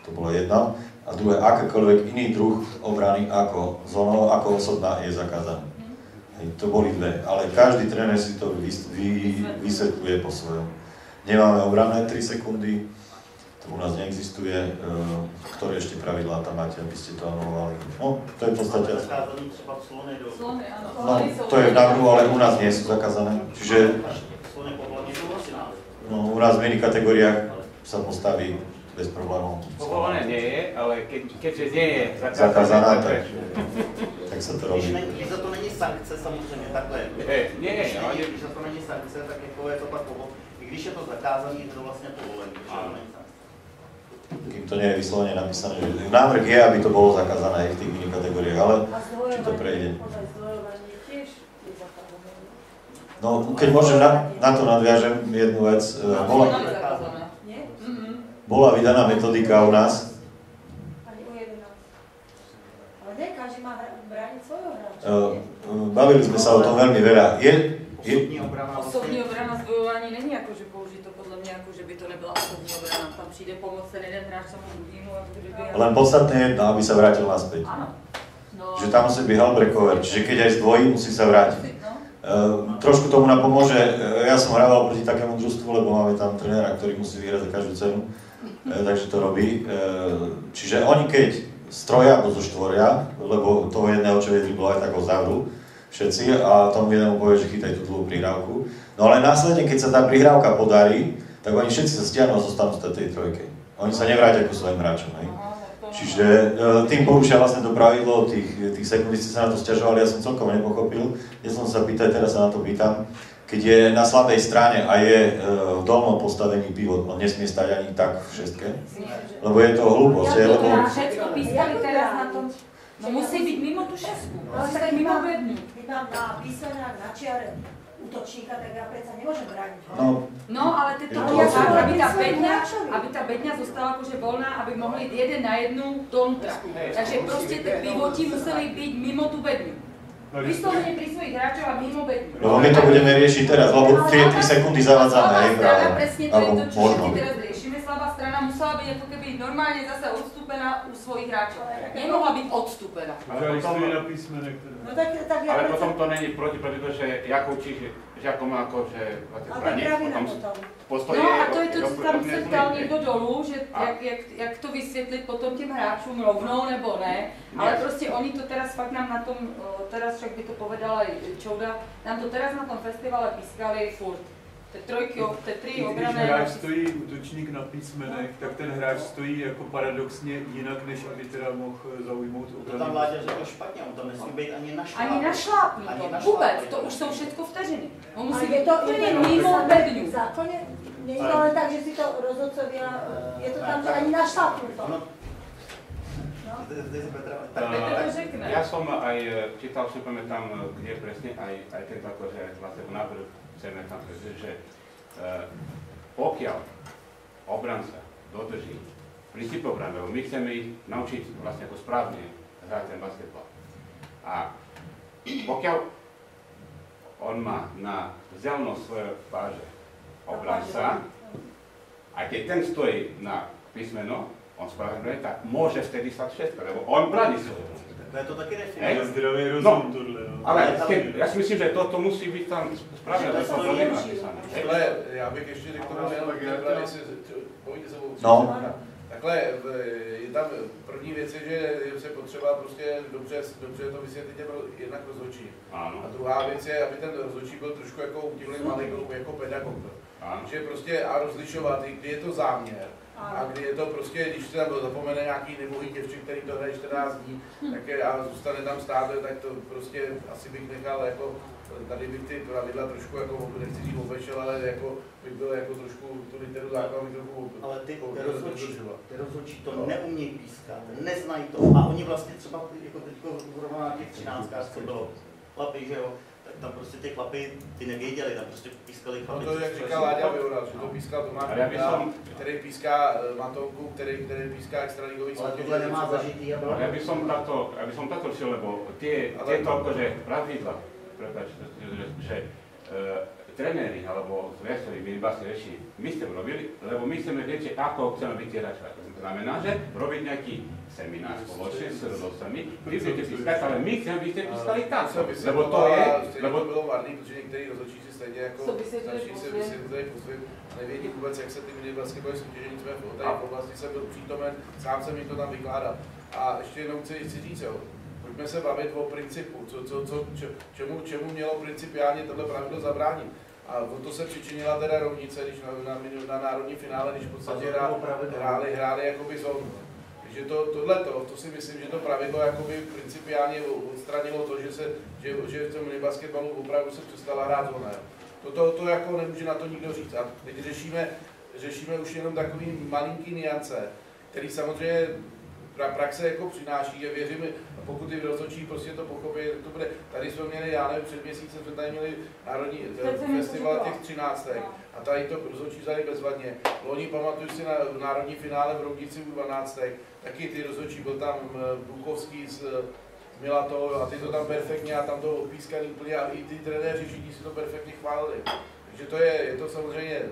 to bola jedna a druhé, akékoľvek iný druh obrany ako zónou, ako osobná je zakázaný. Hej, to boli dve, ale každý tréner si to vys, vy, vysvetľuje po svojom. Nemáme obranné 3 sekundy, to u nás neexistuje, e, ktoré ešte pravidlá tam máte, aby ste to anulovali. No, to je v podstate... No, to je v návrhu, ale u nás nie sú zakázané. Čiže... No, u nás v iných kategóriách sa postaví bez problémov. Povolené nie je, ale keď, keďže nie je zakázaná, tak, tak sa to robí. Když za to není sankce, samozřejmě takhle. Nie, nie, ale když za to není sankce, tak jako je to pak povolené. I když je to zakázané, je to vlastně povolené. kým to nie je vyslovene napísané, že návrh je, aby to bolo zakázané aj v tých iných kategóriách, ale či to prejde. No, keď môžem, na, na to nadviažem jednu vec. E, bola, bola vydaná metodika u nás. E, bavili sme sa o tom veľmi veľa. Je, je, Osobní obrana zdvojování není jako, že použít to podle mě jako, že by to nebyla osobní obrana. Tam přijde pomoc ten jeden hráč tomu druhému. Len podstatné je, aby sa vrátil naspäť. Áno. No. Že tam musí byť halbreak cover, čiže keď aj zdvojí, musí sa vrátiť. Uh, trošku tomu napomôže, uh, ja som hrával proti takému družstvu, lebo máme tam trénera, ktorý musí vyhrať za každú cenu, uh, takže to robí. Čiže oni keď stroja alebo zo lebo toho jedného, čo vie driblovať, tak ho všetci a tomu jednému povie, že chytaj tú dlhú prihrávku. No ale následne, keď sa tá prihrávka podarí, tak oni všetci sa stiahnu a zostanú v tej trojke. Oni sa nevrátia ku svojim hráčom. Hej. Čiže e, tým porúšia vlastne to pravidlo, tých, tých sekúnd, ste sa na to stiažovali, ja som celkom nepochopil, ja som sa pýtať, teraz sa na to pýtam. Keď je na slabej strane a je e, v dolnom postavení pivot, on nesmie stať ani tak v šestke, lebo je to hlúposť. Ja lebo... Všetko pískali teraz na tom, no musí byť mimo tú šestku, musí stať mimo bednu. My mám na písmenách, na čiare útočníka, tak ja predsa nemôžem brániť. No, no ale to je tak, aby tá bedňa, aby tá bedňa zostala akože voľná, aby mohli jeden na jednu donútra. Takže proste tie pivoti museli byť mimo tú bedňu. Vyslovene pri svojich hráčov a mimo bedňu. Lebo my to budeme riešiť teraz, lebo tie 3 sekundy zavádzame, hej, práve. Presne to je to, čo teraz strana musela byť ako keby normálne zase odstúpená u svojich hráčov. Nemohla byť odstúpená. Ale potom, no tak, tak ja ale potom to není proti, pretože Jakubčík žiakom ako, že zbraní, potom postoje... No a to je to, co tam se ptal někdo dolů, že jak, jak, jak to vysvětlit potom těm hráčům rovnou nebo ne, ale prostě oni to teraz fakt nám na tom, teraz však by to povedala Čouda, nám to teraz na tom festivale pískali furt. Trojky, ty tři obrané... Když hráč stojí útočník na písmenech, tak ten hráč stojí jako paradoxně jinak, než aby teda mohl zaujmout obranu. To tam Vláďa řekl špatně, on tam nesmí být ani na. Ani na šlápnu, to vůbec, to už jsou všechno vteřiny. On musí být úplně mimo bedňu. Zákonně není to ale tak, že si to rozhodcovia, je to tam, že ani na to. No. Ja som aj čítal, si pamätám, kde presne aj, aj tento akože vlastne návrh chceme tam povedať, že uh, pokiaľ obranca dodrží princíp obrany, my chceme ich naučiť vlastne ako správne hrať ten basketbal. A pokiaľ on má na zelenosť svoje páže obranca, aj keď ten stojí na písmeno, on spravedlňuje, tak môže vtedy stať všetko, lebo on bráni svoje to je to taky definuje. Zdravý rozum no, tohle, no. Ale ja si myslím, že to, to musí byť tam správne, to to. Takhle, já bych ještě k tomu pojďte se No. Takhle, je tam první věc je, že je se potřeba prostě dobře, dobře to vysvětlit těm jednak rozhodčí. A druhá věc je, aby ten rozhodčí byl trošku jako utímlý malý jako pedagog. Že prostě a rozlišovat, kdy je to záměr, a kdy je to prostě, když se tam zapomene nějaký nebohý děvček, který to hraje 14 dní, tak je, a zůstane tam stát, tak to prostě asi bych nechal jako, tady bych ty pravidla trošku jako, nechci říct obešel, ale jako bych byl jako trošku tu literu zákona bych trochu Ale ty, ty rozhodčí, ty rozhodčí to no. neumějí pískat, neznají to a oni vlastně třeba jako teďko zrovna na těch 13 co bylo, chlapi, že jo, tak tam prostě ty chlapy, ty nevěděli, tam prostě pískali chlapy. No to, jak říkal Láďa Vyhoral, že to pískal Tomáš som- který píská eh, Matovku, který, který píská extraligový Ale tohle nemá zažitý Ale ja by som takto, ja by som takto šiel, lebo tie, Ale- tieto akože pravidla, prepáč, že, že e, trenéri alebo zväzcovi iba si reši, my ste robili, lebo my chceme vedieť, ako chceme tie. To znamená, že robiť nejaký seminár spoločne s rodovcami, vy budete pískať, ale my chceme, aby ste pískali tak, se lebo to je, lebo to bylo varný, protože některý rozhodčí si stejně jako snaží se vysvětlit po svém a nevědí vůbec, jak se ty mini basketbalové soutěže nicméně v tady v oblasti jsem byl přítomen, sám jsem jim to tam vykládal. A ještě jenom chci, chci říct, jo, pojďme se bavit o principu, co, co, co, če, čemu, čemu mělo principiálně tohle pravidlo zabránit. A o to se přičinila teda rovnice, když na, na, na národní finále, když v podstatě hrá, hráli, hráli jakoby zónu. Takže to, tohleto, to si myslím, že to pravidlo jakoby principiálně odstranilo to, že se, že, že v tom basketbalu opravdu se přestala hrát zóna. jo. To, to, to jako nemůže na to nikdo říct. A teď řešíme, řešíme už jenom takový malinký niance, který samozřejmě pra, praxe jako přináší, že věřím, pokud ty rozhodčí prostě to pochopí, jak to bude. Tady jsme měli, já nevím, před měsícem jsme tady měli národní jsem festival těch třináctek a tady to rozhodčí vzali bezvadně. Loni pamatuju si na národní finále v Roudici u 12. Taky ty rozhodčí, byl tam eh, Bukovský s, eh, s Milatou a ty to tam perfektně a tam to opískali úplně a i ty trenéři všichni si to perfektně chválili. Takže to je, je to samozřejmě,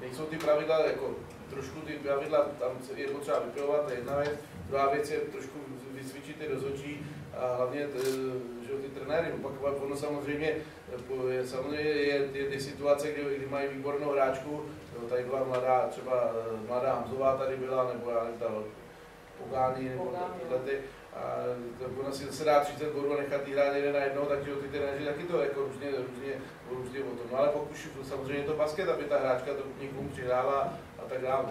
nejsou ty pravidla, jako trošku ty pravidla, tam je potřeba vypilovat, to je jedna věc. Druhá věc je trošku vycvičit ty rozhodčí a hlavně t, že ty trenéry opakovat. Ono samozřejmě, je, samozřejmě je, je, je situace, kdy, kdy mají výbornou hráčku, tady byla mladá, třeba eh, mladá Hamzová tady byla, nebo já nevím, ta Pogány, nebo tyhle ty, a ona si zase dá 30 bodů a nechat hrát jeden na jednou, takže ty trenéři taky to jako různě, různě, různě o tom. No, ale pokud samozřejmě to basket, aby ta hráčka to někomu přihrála a tak dále.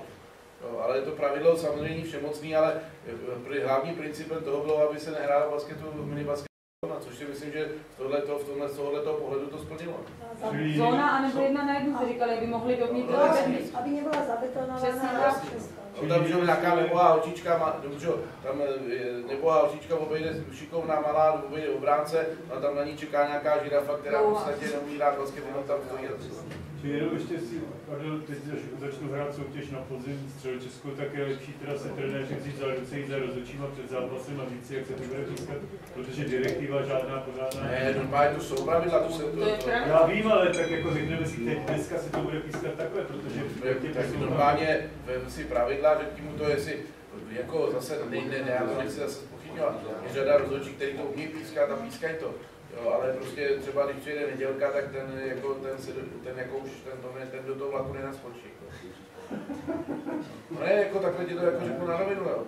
Jo, ale je to pravidlo samozřejmě všemocný, ale eh, pri- hlavním principem toho bylo, aby se nehrála basketu minibasketu, což si myslím, že v tohleto, v tomhle, z tohoto pohledu to splnilo. Zóna anebo jedna na jednu si říkali, aby mohli dovnitř No. Aby nebyla zabetonovaná Přesně tak. No, tam, že nějaká nebohá holčička, má, dobře, tam eh, nebohá holčička obejde šikovná malá, obejde obránce, a tam na ní čeká nějaká žirafa, která v podstatě neumí basket, jenom tam stojí. A- jenom ještě si, pardon, teď začnu hrát soutěž na podzim středu Česku, tak je lepší teda se trenéři vzít za ruce, jít za rozhodčíma před zápasem a říct si, jak se to bude pískat, protože direktiva žádná pořádná. Ne, normálně to jsou pravidla, to se to. Já vím, ale tak jako řekneme si teď, dneska se to bude pískat takhle, protože tak normálně vem si pravidla, řekni mu to, jestli jako zase nejde, ne, já to nechci zase spochybňovat. Je řada rozhodčí, který to umí pískat a pískají to. Ale prostě třeba když přijde nedělka, tak ten, jako, ten, se, ten, jako už, ten, to ten do toho vlaku nenaskočí. No ne, jako takhle ti to jako řeknu na rovinu, jo.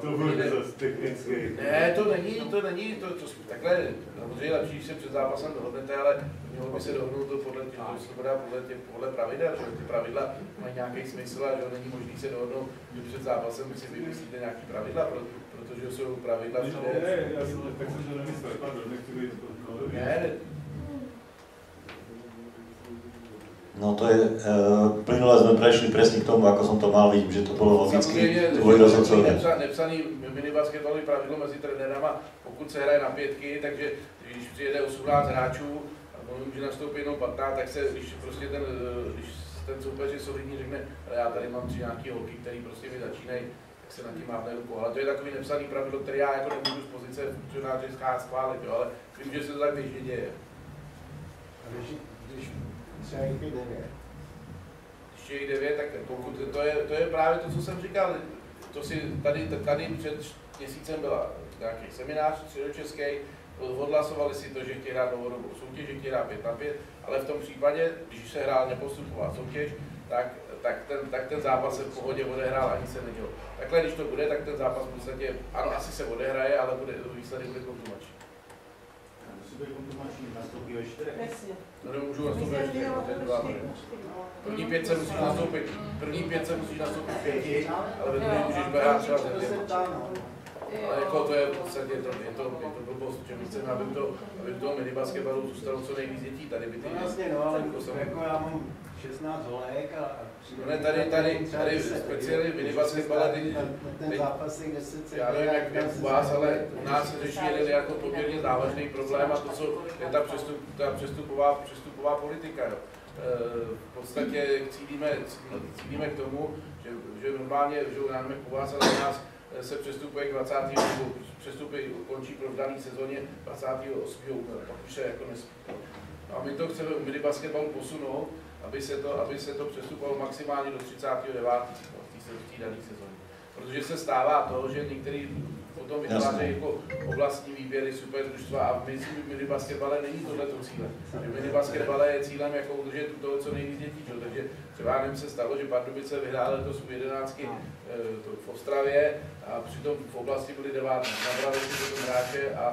To bude zase technický. Ne, to není, to není, to, to takhle, samozřejmě lepší, když se před zápasem dohodnete, ale mělo by se dohodnout to podle, těch, to se podá podle, těch, podle pravidel, že ty pravidla mají nějaký smysl a že není možný se dohodnout, že před zápasem si vymyslíte nějaký pravidla, pro, protože jsou pravidla, Ne, které... ne, já jsem, tak jsem to nemyslel, pardon, nechci být no. Ne, No to je, uh, plynule sme prešli presne k tomu, ako som to mal, vidím, že to bolo logicky, rozhodcovia. nepsa, nepsaný minibasketbalový pravidlo mezi trenérama, pokud se hraje na pětky, takže když přijede 18 hráčů a může nastoupit jenom 15, tak se, když prostě ten, eh, když ten soupeř je solidní, řekne, ale já tady mám tři nějaký holky, který prostě mi začínají, tak se nad tím mávne rukou. Ale to je takový nepsaný pravidlo, které já jako nemůžu z pozice funkcionáře schválit, jo, ale vím, že se to tak běžně děje. A když, když třeba jich je devět, ještě jich devět, tak pokud to je, to je právě to, co jsem říkal. To si tady, tady před měsícem byla nějaký seminář středočeský, odhlasovali si to, že chtějí hrát dlouhodobou soutěž, že chtějí hrát 5 na 5, ale v tom případě, když se hrál nepostupová soutěž, tak, tak, ten, tak ten zápas se v pohodě odehrál, ani se nedělo. Takhle, když to bude, tak ten zápas v podstatě, ano, asi se odehraje, ale bude, výsledek bude kontumační, ve. No nemůžu nastoupit to druhá štyri. varianta. První pět se musí nastoupit, první pět se musí nastoupit pěti, ale ve druhé můžeš brát třeba ze dvěma. ale jako to je v podstatě to, je to, je to blbost, že my chceme, aby to, aby v tom minibaskebalu zůstalo co nejvíc dětí, tady by ty No jasně, no, ale jako já mám 16 holek a... No ne, tady, tady, tady speciálně zápas je 10 já nevím, jak, jak u vás, ale u nás se řeší jeden jako poměrně závažný problém a to co je ta, přestup, ta přestupová, přestupová politika. Jo. V podstatě cílíme, cílíme k tomu, že, že normálně, že u nás, ale u nás se přestupuje k 20. nebo přestupy končí pro v dané sezóně 28. pak už se jako nespí. A my to chceme u minibasketbalu posunout, aby se to, aby se to přestupovalo maximálně do 39. v té dané sezóně. Protože se stává to, že některý potom vytvářejí jako oblastní výběry super družstva a v mini basketbale není tohleto cíle. V mini basketbale je cílem jako udržet to, co nejvíc dětí. Čo? Takže třeba nevím se stalo, že Pardubice vyhráli to svůj jedenáctky to v Ostravě a přitom v oblasti byli devátí. Nabrali si potom hráče a,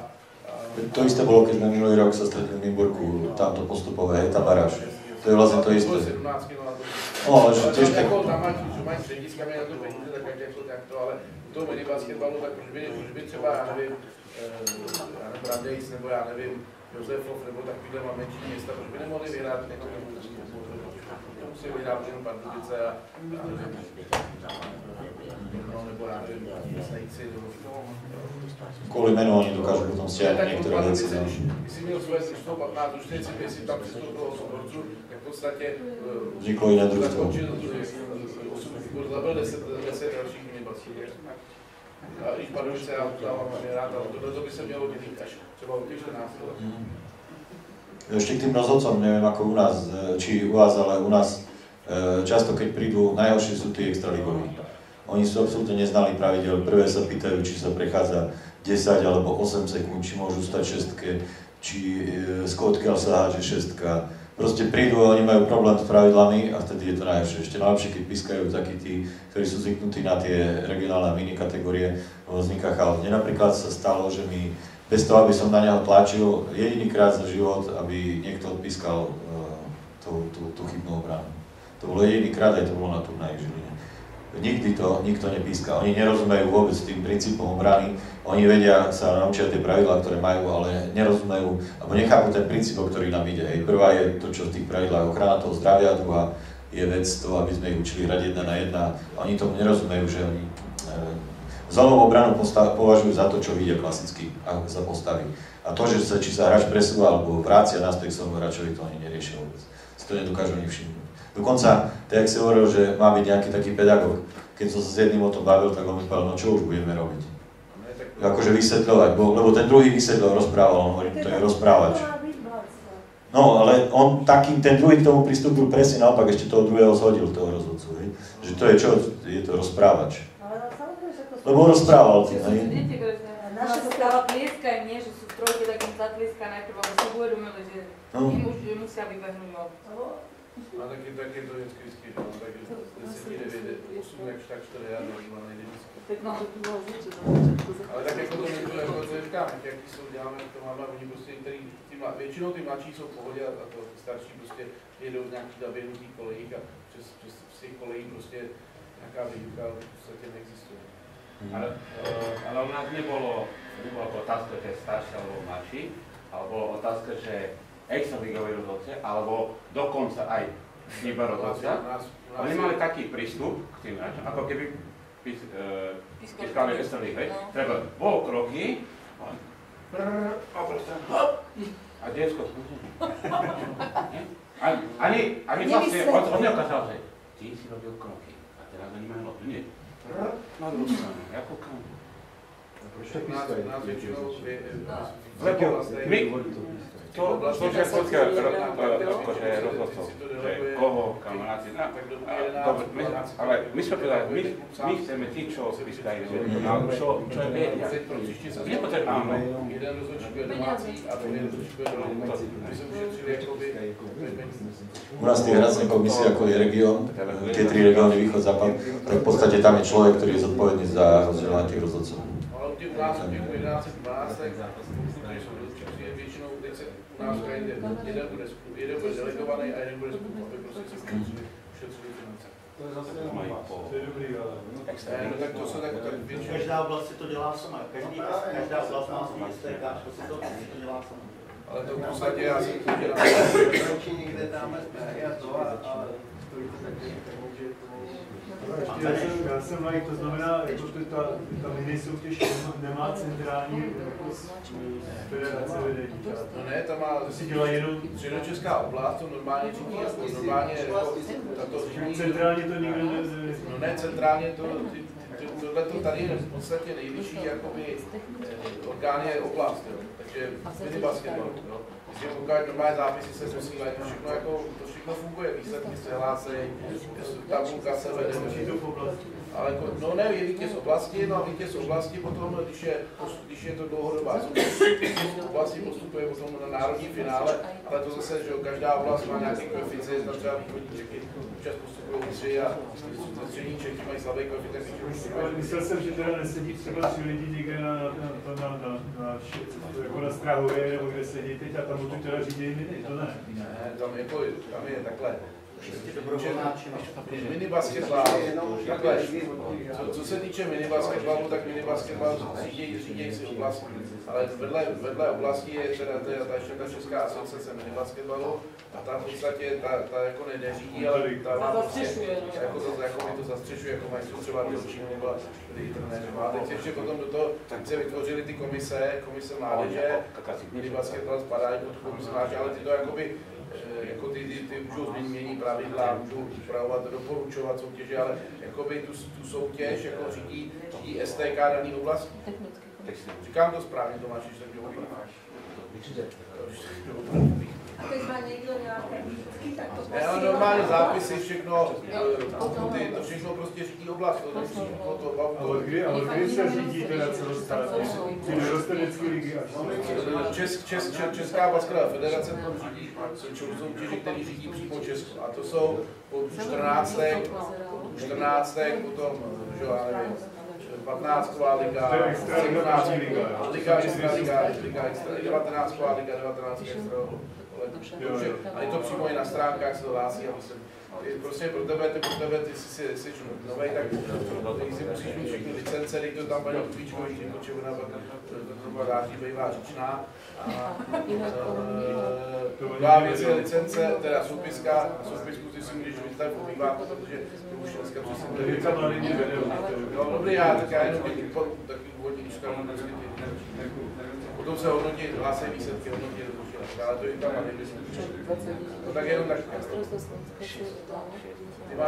a... To isté bolo, keď sme minulý rok sa stretli v Nymburku, tamto postupové, hej, tá baráž. To je vlastne to isté. No, ale že tiež tak... Tam máš, že máš střediska, na to peníze, tak jak to takto, ale u toho minibasketbalu, tak už by, už by třeba, já nevím, já nevím, Radejc, nebo já nevím, Josefov, nebo takovýhle mám menší města, proč by nemohli vyhrát jako to musí vyhrát jenom Pardubice a, no, nebo já nevím, Snejci, nebo Kvôli menu oni dokážu potom stiahnuť niektoré veci. No. Když si měl svoje slično 15 už 40, jestli tam přistoupilo soborců, tak v podstatě vzniklo iné družstvo. Zabil 10, 10 dalších minibací. A když Pardubice já dávám rád, ale tohle by se mělo dělit až třeba od těch 14 let. Ešte k tým rozhodcom, neviem ako u nás, či u vás, ale u nás často keď prídu, najhorší sú tí extraligoví. Oni sú absolútne neznali pravidel, prvé sa pýtajú, či sa prechádza 10 alebo 8 sekúnd, či môžu stať šestke, či z odkiaľ sa háže šestka. Proste prídu oni majú problém s pravidlami a vtedy je to najlepšie. Ešte najlepšie, keď pískajú takí tí, ktorí sú zvyknutí na tie regionálne mini kategórie, vzniká chaos. Mne napríklad sa stalo, že mi bez toho, aby som na neho tlačil, jedinýkrát za život, aby niekto odpískal uh, tú, tú, tú chybnú obranu. To bolo jedinýkrát, aj to bolo na turnaji v Žiline. Nikdy to nikto nepíska. Oni nerozumejú vôbec tým princípom obrany. Oni vedia, sa naučia tie pravidlá, ktoré majú, ale nerozumejú, alebo nechápu ten princíp, o ktorý nám ide. Hej. Prvá je to, čo v tých pravidlách ochrana toho zdravia, druhá je vec to, aby sme ich učili hrať jedna na jedna. Oni tomu nerozumejú, že oni e, zónovú obranu považujú za to, čo vidia klasicky za postavy. A to, že sa, či sa hráč presúva alebo vrácia naspäť k svojmu hráčovi, to oni neriešia vôbec. Si to nedokážu ani všimnúť. Dokonca, tak jak si hovoril, že má byť nejaký taký pedagóg, keď som sa s jedným o tom bavil, tak on mi povedal, no čo už budeme robiť? Akože vysvetľovať, bo, lebo ten druhý vysvetľoval, rozprával, on hovorí, to je rozprávač. No, ale on takým, ten druhý k tomu pristúpil presne naopak, ešte toho druhého zhodil, toho rozhodcu, hej? Že to je čo? Je to rozprávač. Lebo rozprával tým, hej? Naša stáva tlieska im nie, že sú trojky, tak im zatlieska najprv, aby si uvedomili, že no. musia vybehnúť von. A taky, tak je to vždycky vždycky, no, tak 10, 9, 8, jak tak 4 já nevím, ale nejde vždycky. Tak nám to bylo zničit, Ale tak jako to nebylo, jako to říkám, jaký jsou, děláme, to máme, oni prostě, který, ty, většinou ty mladší jsou v pohodě a to starší prostě jedou v nějaký zaběhnutý kolejích a přes, přes, přes těch kolejí prostě nějaká výuka v podstatě neexistuje. Mm. Ale, uh, ale u nás nebolo, nebolo otázka, že starší alebo mladší, ale bola otázka, že extraligový rozhodce, alebo dokonca aj iba rozhodca. Oni mali taký prístup k tým hráčom, ako keby pískali extralíge. Treba bol kroky, a diecko ani, ani vlastne, on, on neukázal, že ty si robil kroky a teraz oni majú loptu. Nie. R na drugu stranu, jako kanju. Što je piskaj? Lepo, mi to, že poďka akože rozhodcov, že koho, kamaráti, no, dobre, my, ale my sme povedali, my, my chceme tí, čo vystajú, čo, čo je vedia. Nepotrebujeme. Jeden rozhodčík bude domácí a druhý rozhodčík bude domácí. My sme ušetřili jakoby U nás tie hracie komisie, ako je región, tie tri regióny, východ, západ, tak v podstate tam je človek, ktorý je zodpovedný za rozdeľovanie tých rozhodcov. Ale u tých nás, u tých 11, 12, většinou nás jeden bude, jeden bude delegovaný a jeden bude skup, aby prostě si ušetřili finance. To je zase to je dobrý, ale... No, no tak to se tak, tak většinou... Každá oblast si to dělá sama. Každý, každá oblast má svůj STK, to si to, si to dělá sama. Ale to v podstatě já si to dělám. někde dáme a to a, a to takže to já jsem, já jsem like, to znamená, jako ty, ta, ta mini soutěž nemá centrální jako, federace vedení. No ne, ta má, to si dělá jenom... Středočeská oblast, to normálně řídí, jako normálně, jako, tato řídí... Centrálně to nikdo ne... No ne, centrálně to, ty, tohle to tady je v podstatě nejvyšší jakoby, eh, orgán je oblast, jo. takže mini basketball. Jo. Když koukáš normální zápisy se posílají, to všechno, jako, to všechno funguje, výsledky se hlásejí, tabulka se vede. Ale no ne, je vítěz oblasti, no a vítěz oblasti potom, když je, když je to dlouhodobá oblasti postupuje potom na národní finále, ale to zase, že každá oblast má nějaký koeficient, třeba východní Čechy občas postupují tři a střední Čechy mají slabý koeficient. Myslel jsem, že teda nesedí třeba tři lidi někde na, na, na, na, na, jako na Strahově, nebo kde sedí teď a tam tu teda řídí mini, to ne. Ne, tam, jako, tam je takhle Takhle, co, co se týče minibasketbalu, tak minibasketbal řídí si oblasti. Ale vedle, vedle oblasti je teda ta, ta, ještě ta Česká asociace minibasketbalu a ta v podstatě ta, ta jako ne, neřídí, ale ta, ta zastřešuje. Jako to, jako mi to zastřešuje, jako mají jsou třeba další nebo trenéři. A teď ještě potom do toho se vytvořili ty komise, komise mládeže, minibasketbal spadá pod komise mládeže, ale ty to jakoby jako ty, ty, ty můžou změnit, mění pravidla, můžou upravovat, doporučovat soutěže, ale jakoby tu, tu soutěž jako řídí, řídí STK daný oblasti. Říkám to správně, Tomáš, že jsem mluvím. A teď má někdo nějaké výtky, tak to Ne, ale normálně zápisy, všechno, pokuty, to všechno prostě řídí oblast, to neřídí to, to, Ale kdy, ale kdy se řídí teda celostátně? Ty dorostenecké ligy až Čes, čes, čes, Česká basketová federace to řídí, jsou soutěže, které řídí přímo Česko. A to jsou po 14. 14. potom, že já nevím, 15. liga, 17. liga, liga extra, liga, liga extra, 19. liga, 19. extra. A je to přímo i na stránkách, se to hlásí, aby se prostě pro tebe, ty pro tebe, ty jsi, jsi nový, tak ty si musíš mít všechny licence, teď to tam paní Kvíčkový, že potřebuje na to ráží bývá říčná. A druhá věc je licence, teda soupiska, soupisku ty si můžeš vystavit obývat, protože to už dneska přesně No dobrý, já tak já jenom taky úvodní, když tam Potom se hodnotí, hlásí výsledky, hodnotí No.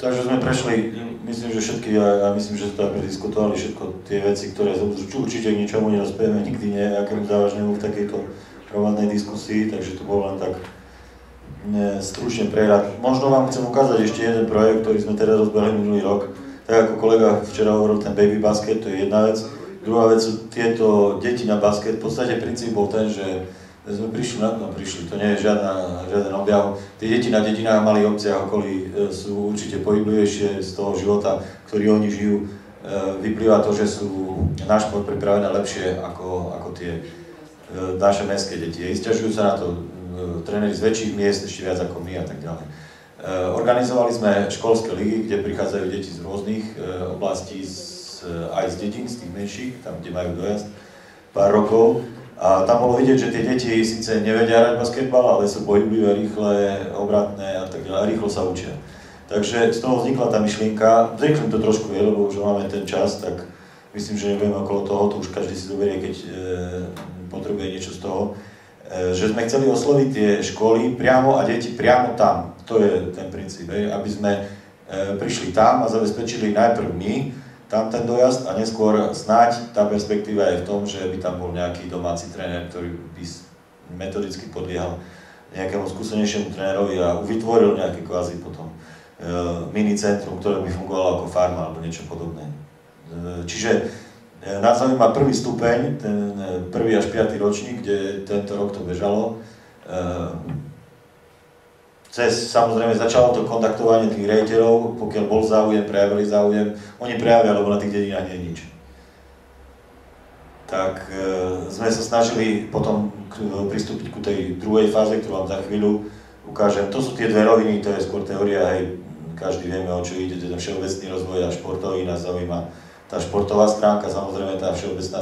Takže sme prešli, myslím, že všetky, ja, ja myslím, že sme prediskutovali všetko tie veci, ktoré určite k ničomu nedospieme, nikdy nejakému závažnému v takejto hromadnej diskusii, takže to bolo len tak ne, stručne prehľad. Možno vám chcem ukázať ešte jeden projekt, ktorý sme teda rozbehli minulý rok. Tak ako kolega včera hovoril, ten baby basket, to je jedna vec. Druhá vec sú tieto deti na basket. V podstate princíp bol ten, že sme prišli na to, prišli, to nie je žiadna, žiaden objav. Tie deti na dedinách, malých obciach okolí e, sú určite pohyblivejšie z toho života, ktorý oni žijú. E, vyplýva to, že sú na šport pripravené lepšie ako, ako tie e, naše mestské deti. Isťažujú sa na to tréneri z väčších miest, ešte viac ako my a tak ďalej. Organizovali sme školské ligy, kde prichádzajú deti z rôznych oblastí, aj z dedín, z tých menších, tam, kde majú dojazd, pár rokov. A tam bolo vidieť, že tie deti síce nevedia hrať basketbal, ale sú pohyblivé, rýchle, obratné a tak ďalej, rýchlo sa učia. Takže z toho vznikla tá myšlienka, zrýchlim to trošku, je, lebo už máme ten čas, tak myslím, že nebudeme okolo toho, to už každý si zoberie, keď e, potrebuje niečo z toho. E, že sme chceli osloviť tie školy priamo a deti priamo tam. To je ten princíp, hej, aby sme e, prišli tam a zabezpečili najprv my, tam ten dojazd a neskôr snáď tá perspektíva je v tom, že by tam bol nejaký domáci tréner, ktorý by metodicky podliehal nejakému skúsenejšiemu trénerovi a vytvoril nejaké kvázi potom e, mini ktoré by fungovalo ako farma alebo niečo podobné. E, čiže e, nás zaujíma prvý stupeň, ten prvý až piatý ročník, kde tento rok to bežalo cez, samozrejme, začalo to kontaktovanie tých rejiteľov, pokiaľ bol záujem, prejavili záujem, oni prejavia, lebo na tých dedinách nie je nič. Tak e, sme sa snažili potom k, e, pristúpiť ku tej druhej fáze, ktorú vám za chvíľu ukážem. To sú tie dve roviny, to je skôr teória, hej, každý vieme, o čo ide, ten všeobecný rozvoj a športový nás zaujíma. Tá športová stránka, samozrejme tá všeobecná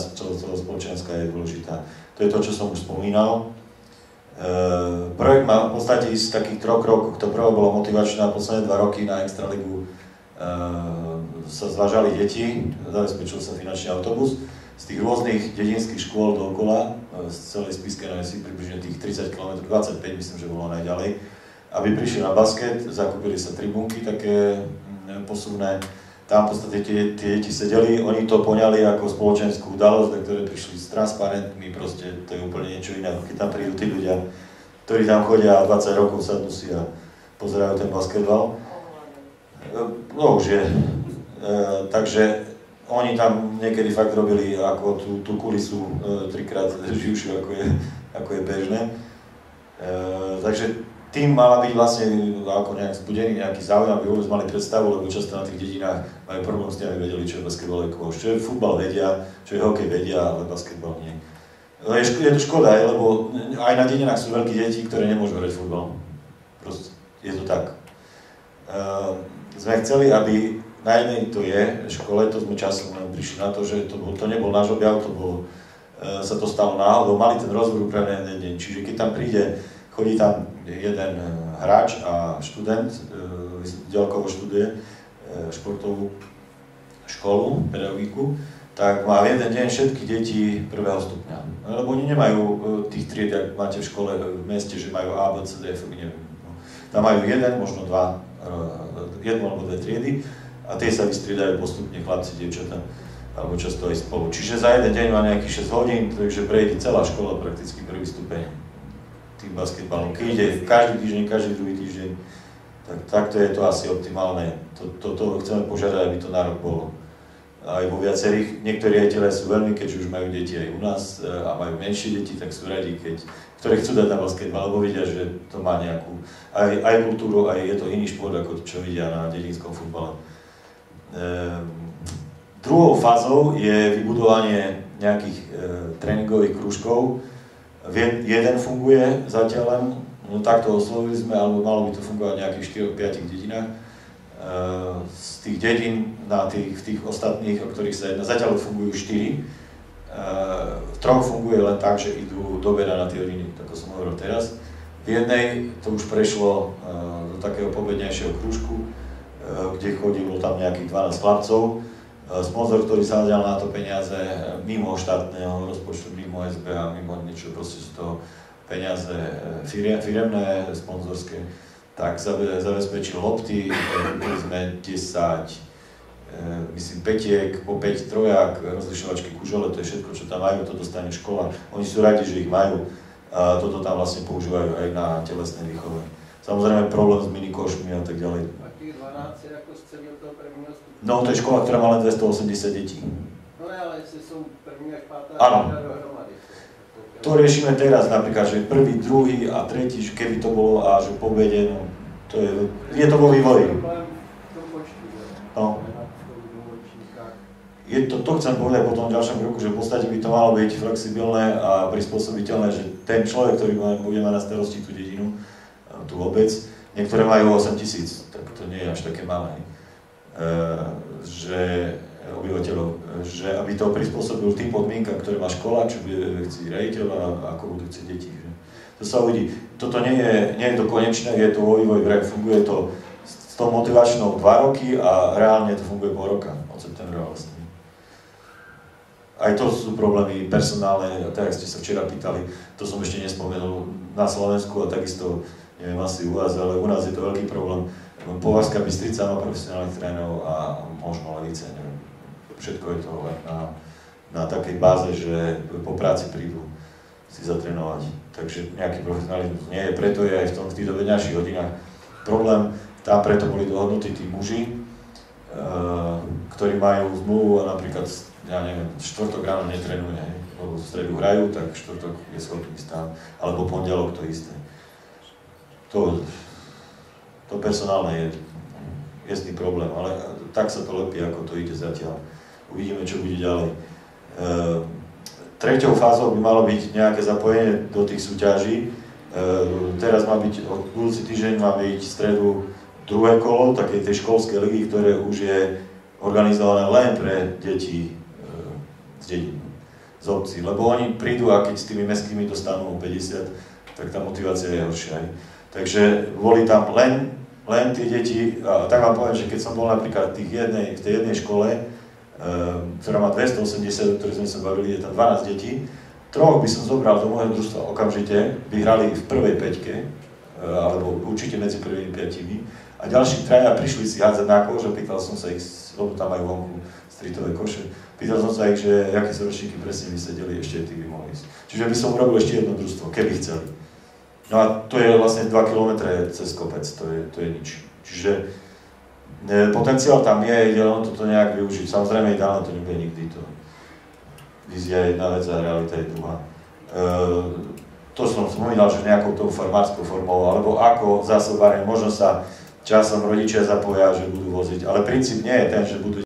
spoločenská je dôležitá. To je to, čo som už spomínal. E, projekt má v podstate z takých troch krokov. To prvé bolo motivačné a posledné dva roky na Extraligu e, sa zvážali deti, zabezpečil sa finančný autobus z tých rôznych dedinských škôl dookola, e, z celej Spiskej Novej približne tých 30 km, 25 myslím, že bolo najďalej, aby prišli na basket, zakúpili sa tribunky také mm, posuvné, tam v podstate tie, tie deti sedeli, oni to poňali ako spoločenskú udalosť, na ktoré prišli s transparentmi, proste to je úplne niečo iné, keď tam prídu tí ľudia, ktorí tam chodia a 20 rokov sadnú si a pozerajú ten basketbal. No už je. E, takže oni tam niekedy fakt robili ako tú, tú kulisu e, trikrát (laughs) živšiu, ako je, ako je bežné. E, takže tým mala byť vlastne ako nejak zbudený nejaký záujem, aby vôbec mali predstavu, lebo často na tých dedinách majú problém s tým, aby vedeli, čo je basketbalový kôš. Čo je futbal vedia, čo je hokej vedia, ale basketbal nie. Je, je to škoda, lebo aj na dedinách sú veľké deti, ktoré nemôžu hrať futbal. Proste je to tak. Uh, sme chceli, aby na jednej to je škole, to sme časom len prišli na to, že to, bol, to nebol náš objav, to bolo, uh, sa to stalo náhodou, mali ten rozvoj upravený deň. Čiže keď tam príde chodí tam jeden eh, hráč a študent, ďalkovo eh, študuje eh, športovú školu, pedagogiku, tak má v jeden deň všetky deti prvého stupňa. Lebo oni nemajú tých tried, ak máte v škole v meste, že majú A, B, C, D, F, neviem. No. Tam majú jeden, možno dva, jednu alebo dve triedy a tie sa vystriedajú postupne chlapci, dievčatá alebo často aj spolu. Čiže za jeden deň má nejakých 6 hodín, takže prejde celá škola prakticky prvý stupeň tým basketbalom. Keď ide každý týždeň, každý druhý týždeň, tak takto je to asi optimálne. Toto to, to chceme požiadať, aby to na rok bolo. Aj vo viacerých, niektorí rejiteľe sú veľmi, keďže už majú deti aj u nás e, a majú menšie deti, tak sú radi, keď, ktoré chcú dať na basketbal, lebo vidia, že to má nejakú aj, aj kultúru, aj je to iný šport, ako čo vidia na dedinskom futbale. Ehm, druhou fázou je vybudovanie nejakých e, tréningových krúžkov, jeden funguje zatiaľ len, no takto oslovili sme, alebo malo by to fungovať v nejakých 4-5 dedinách. Eh, z tých dedín na tých, tých ostatných, o ktorých sa jedná, zatiaľ fungujú 4. Eh, v troch funguje len tak, že idú do na tie hodiny, ako som hovoril teraz. V jednej to už prešlo eh, do takého pobednejšieho krúžku, kde chodilo tam nejakých 12 chlapcov, sponzor, ktorý sa nadial na to peniaze mimo štátneho rozpočtu, mimo SBA, mimo niečo, proste sú to peniaze e, firemné, sponzorské, tak zabezpečil lopty, kúpili sme 10, e, myslím, petiek, po 5 trojak, rozlišovačky kužele, to je všetko, čo tam majú, to dostane škola. Oni sú radi, že ich majú a toto tam vlastne používajú aj na telesnej výchove. Samozrejme problém s minikošmi a tak ďalej. A tých 12 ako ste do toho prvního No, to je škola, ktorá má len 280 detí. No ale sú první až pátá Áno. To riešime teraz napríklad, že prvý, druhý a tretí, že keby to bolo a že po obede, no, to je, je to vo vývoji. No. Je to, to chcem povedať po tom ďalšom roku, že v podstate by to malo byť flexibilné a prispôsobiteľné, že ten človek, ktorý bude mať na starosti tú dedinu, tú obec, niektoré majú 8 tisíc, tak to nie je až také malé. Eh, že obyvateľov, že aby to prispôsobil tým podmienkam, ktoré má škola, čo bude chcieť rejiteľ a ako budú chcieť deti. Že? To sa uvidí. Toto nie je, nie je to konečné, je to vo vývoji, funguje to s tou motivačnou dva roky a reálne to funguje pol roka, od septembra vlastne. Aj to sú problémy personálne, tak ste sa včera pýtali, to som ešte nespomenul na Slovensku a takisto, neviem asi u vás, ale u nás je to veľký problém Považská Bystrica má profesionálnych trénerov a možno Levice, neviem. Všetko je to len na, na takej báze, že po práci prídu si zatrénovať. Takže nejaký profesionalizmus nie je, preto je aj v, tom, v týchto vedňajších hodinách problém. Tam preto boli dohodnutí tí muži, uh, ktorí majú zmluvu a napríklad, ja neviem, štvrtok ráno netrenuje, lebo v stredu hrajú, tak štvrtok je schopný stáť, alebo pondelok to isté. To, to personálne je jasný problém, ale tak sa to lepí, ako to ide zatiaľ. Uvidíme, čo bude ďalej. E, treťou fázou by malo byť nejaké zapojenie do tých súťaží. E, teraz má byť, od budúci týždeň má byť v stredu druhé kolo takej tej školskej ligy, ktoré už je organizované len pre deti e, z dedín, z obcí. Lebo oni prídu a keď s tými mestskými dostanú 50, tak tá motivácia je horšia. Takže boli tam len, len tie deti, tak vám poviem, že keď som bol napríklad v, jednej, v tej jednej škole, e, ktorá má 280, o ktorej sme sa bavili, je tam 12 detí, troch by som zobral do môjho družstva okamžite, by hrali v prvej peťke, e, alebo určite medzi prvými piatimi, a ďalší traja prišli si hádzať na a pýtal som sa ich, lebo tam majú vonku stritové koše, pýtal som sa ich, že aké sa ročníky presne vysedeli, ešte tí by mohli ísť. Čiže by som urobil ešte jedno družstvo, keby chceli. No a to je vlastne 2 km cez kopec, to je, to je nič. Čiže e, potenciál tam je, ide len toto nejak využiť. Samozrejme ideálne to nebude nikdy, to vízia je jedna vec a realita je druhá. E, to som spomínal, že nejakou tou farmárskou formou, alebo ako zásobárne možno sa časom rodičia zapoja, že budú voziť. Ale princíp nie je ten, že budú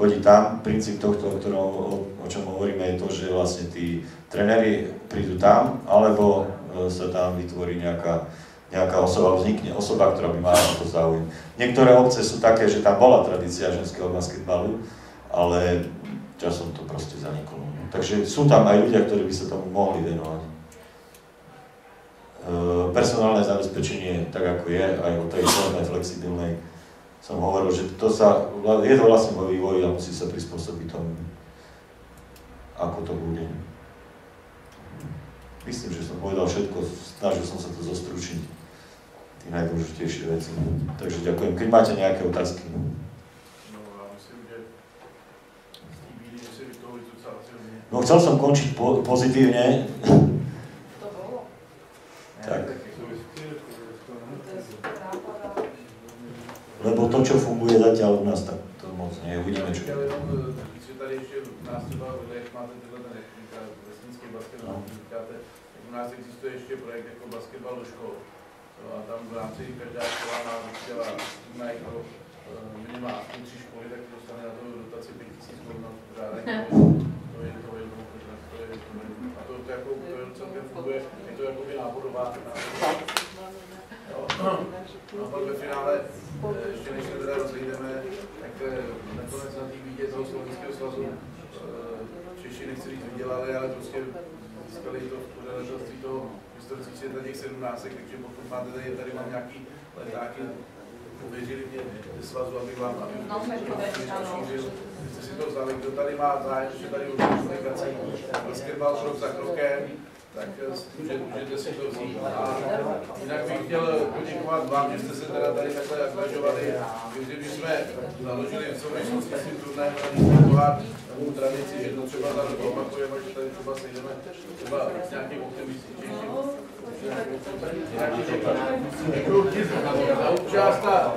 chodiť tam. Princíp tohto, o, ktorom, o, o čom hovoríme, je to, že vlastne tí trenéri prídu tam, alebo sa tam vytvorí nejaká, nejaká osoba, vznikne osoba, ktorá by mala to záujem. Niektoré obce sú také, že tam bola tradícia ženského basketbalu, ale časom to proste zaniklo. Takže sú tam aj ľudia, ktorí by sa tomu mohli venovať. Eh, personálne zabezpečenie, tak ako je, aj o tej forme flexibilnej, som hovoril, že to sa, je to vlastne vo vývoji a musí sa prispôsobiť tomu, ako to bude. Myslím, že som povedal všetko, snažil som sa to zostručiť, tie najdôležitejšie veci. Takže ďakujem. Keď máte nejaké otázky. No chcel som končiť po, pozitívne. Tak. Lebo to, čo funguje zatiaľ u nás, tak to moc nie. Uvidíme, čo. Ja že tady ještě u nás třeba, jak máte tyhle ten vesnický basketbal, no. říkáte, tak u nás existuje ještě projekt jako basketbal do škol. A tam v rámci každá škola má chtěla má jako minimálně tři školy, tak dostane na to dotaci 5000 korun na pořádek. To je to je to je a to, to, jako, to je celkem funguje, je to jakoby náborová. A pak ve finále, ještě než se teda rozlejdeme, tak nakonec na té výdě toho Slovenského svazu Češi nechci říct vydělali, ale prostě získali to v pořadatelství toho historických světa těch 17, takže pokud máte tady, tady mám nějaký letáky, pověřili mě ze svazu, abych vám, abych no, jste si to vzali, kdo tady má zájem, že tady už komunikací, basketbal krok za krokem, tak může, můžete si to vzít. A jinak bych chtěl poděkovat vám, že jste se teda tady takhle angažovali. Když jsme založili tím turnajem na pohár takovou tradici, že to třeba rok opakujeme, že tady třeba sejdeme třeba s nějakým optimističnějším Děkuji za účast a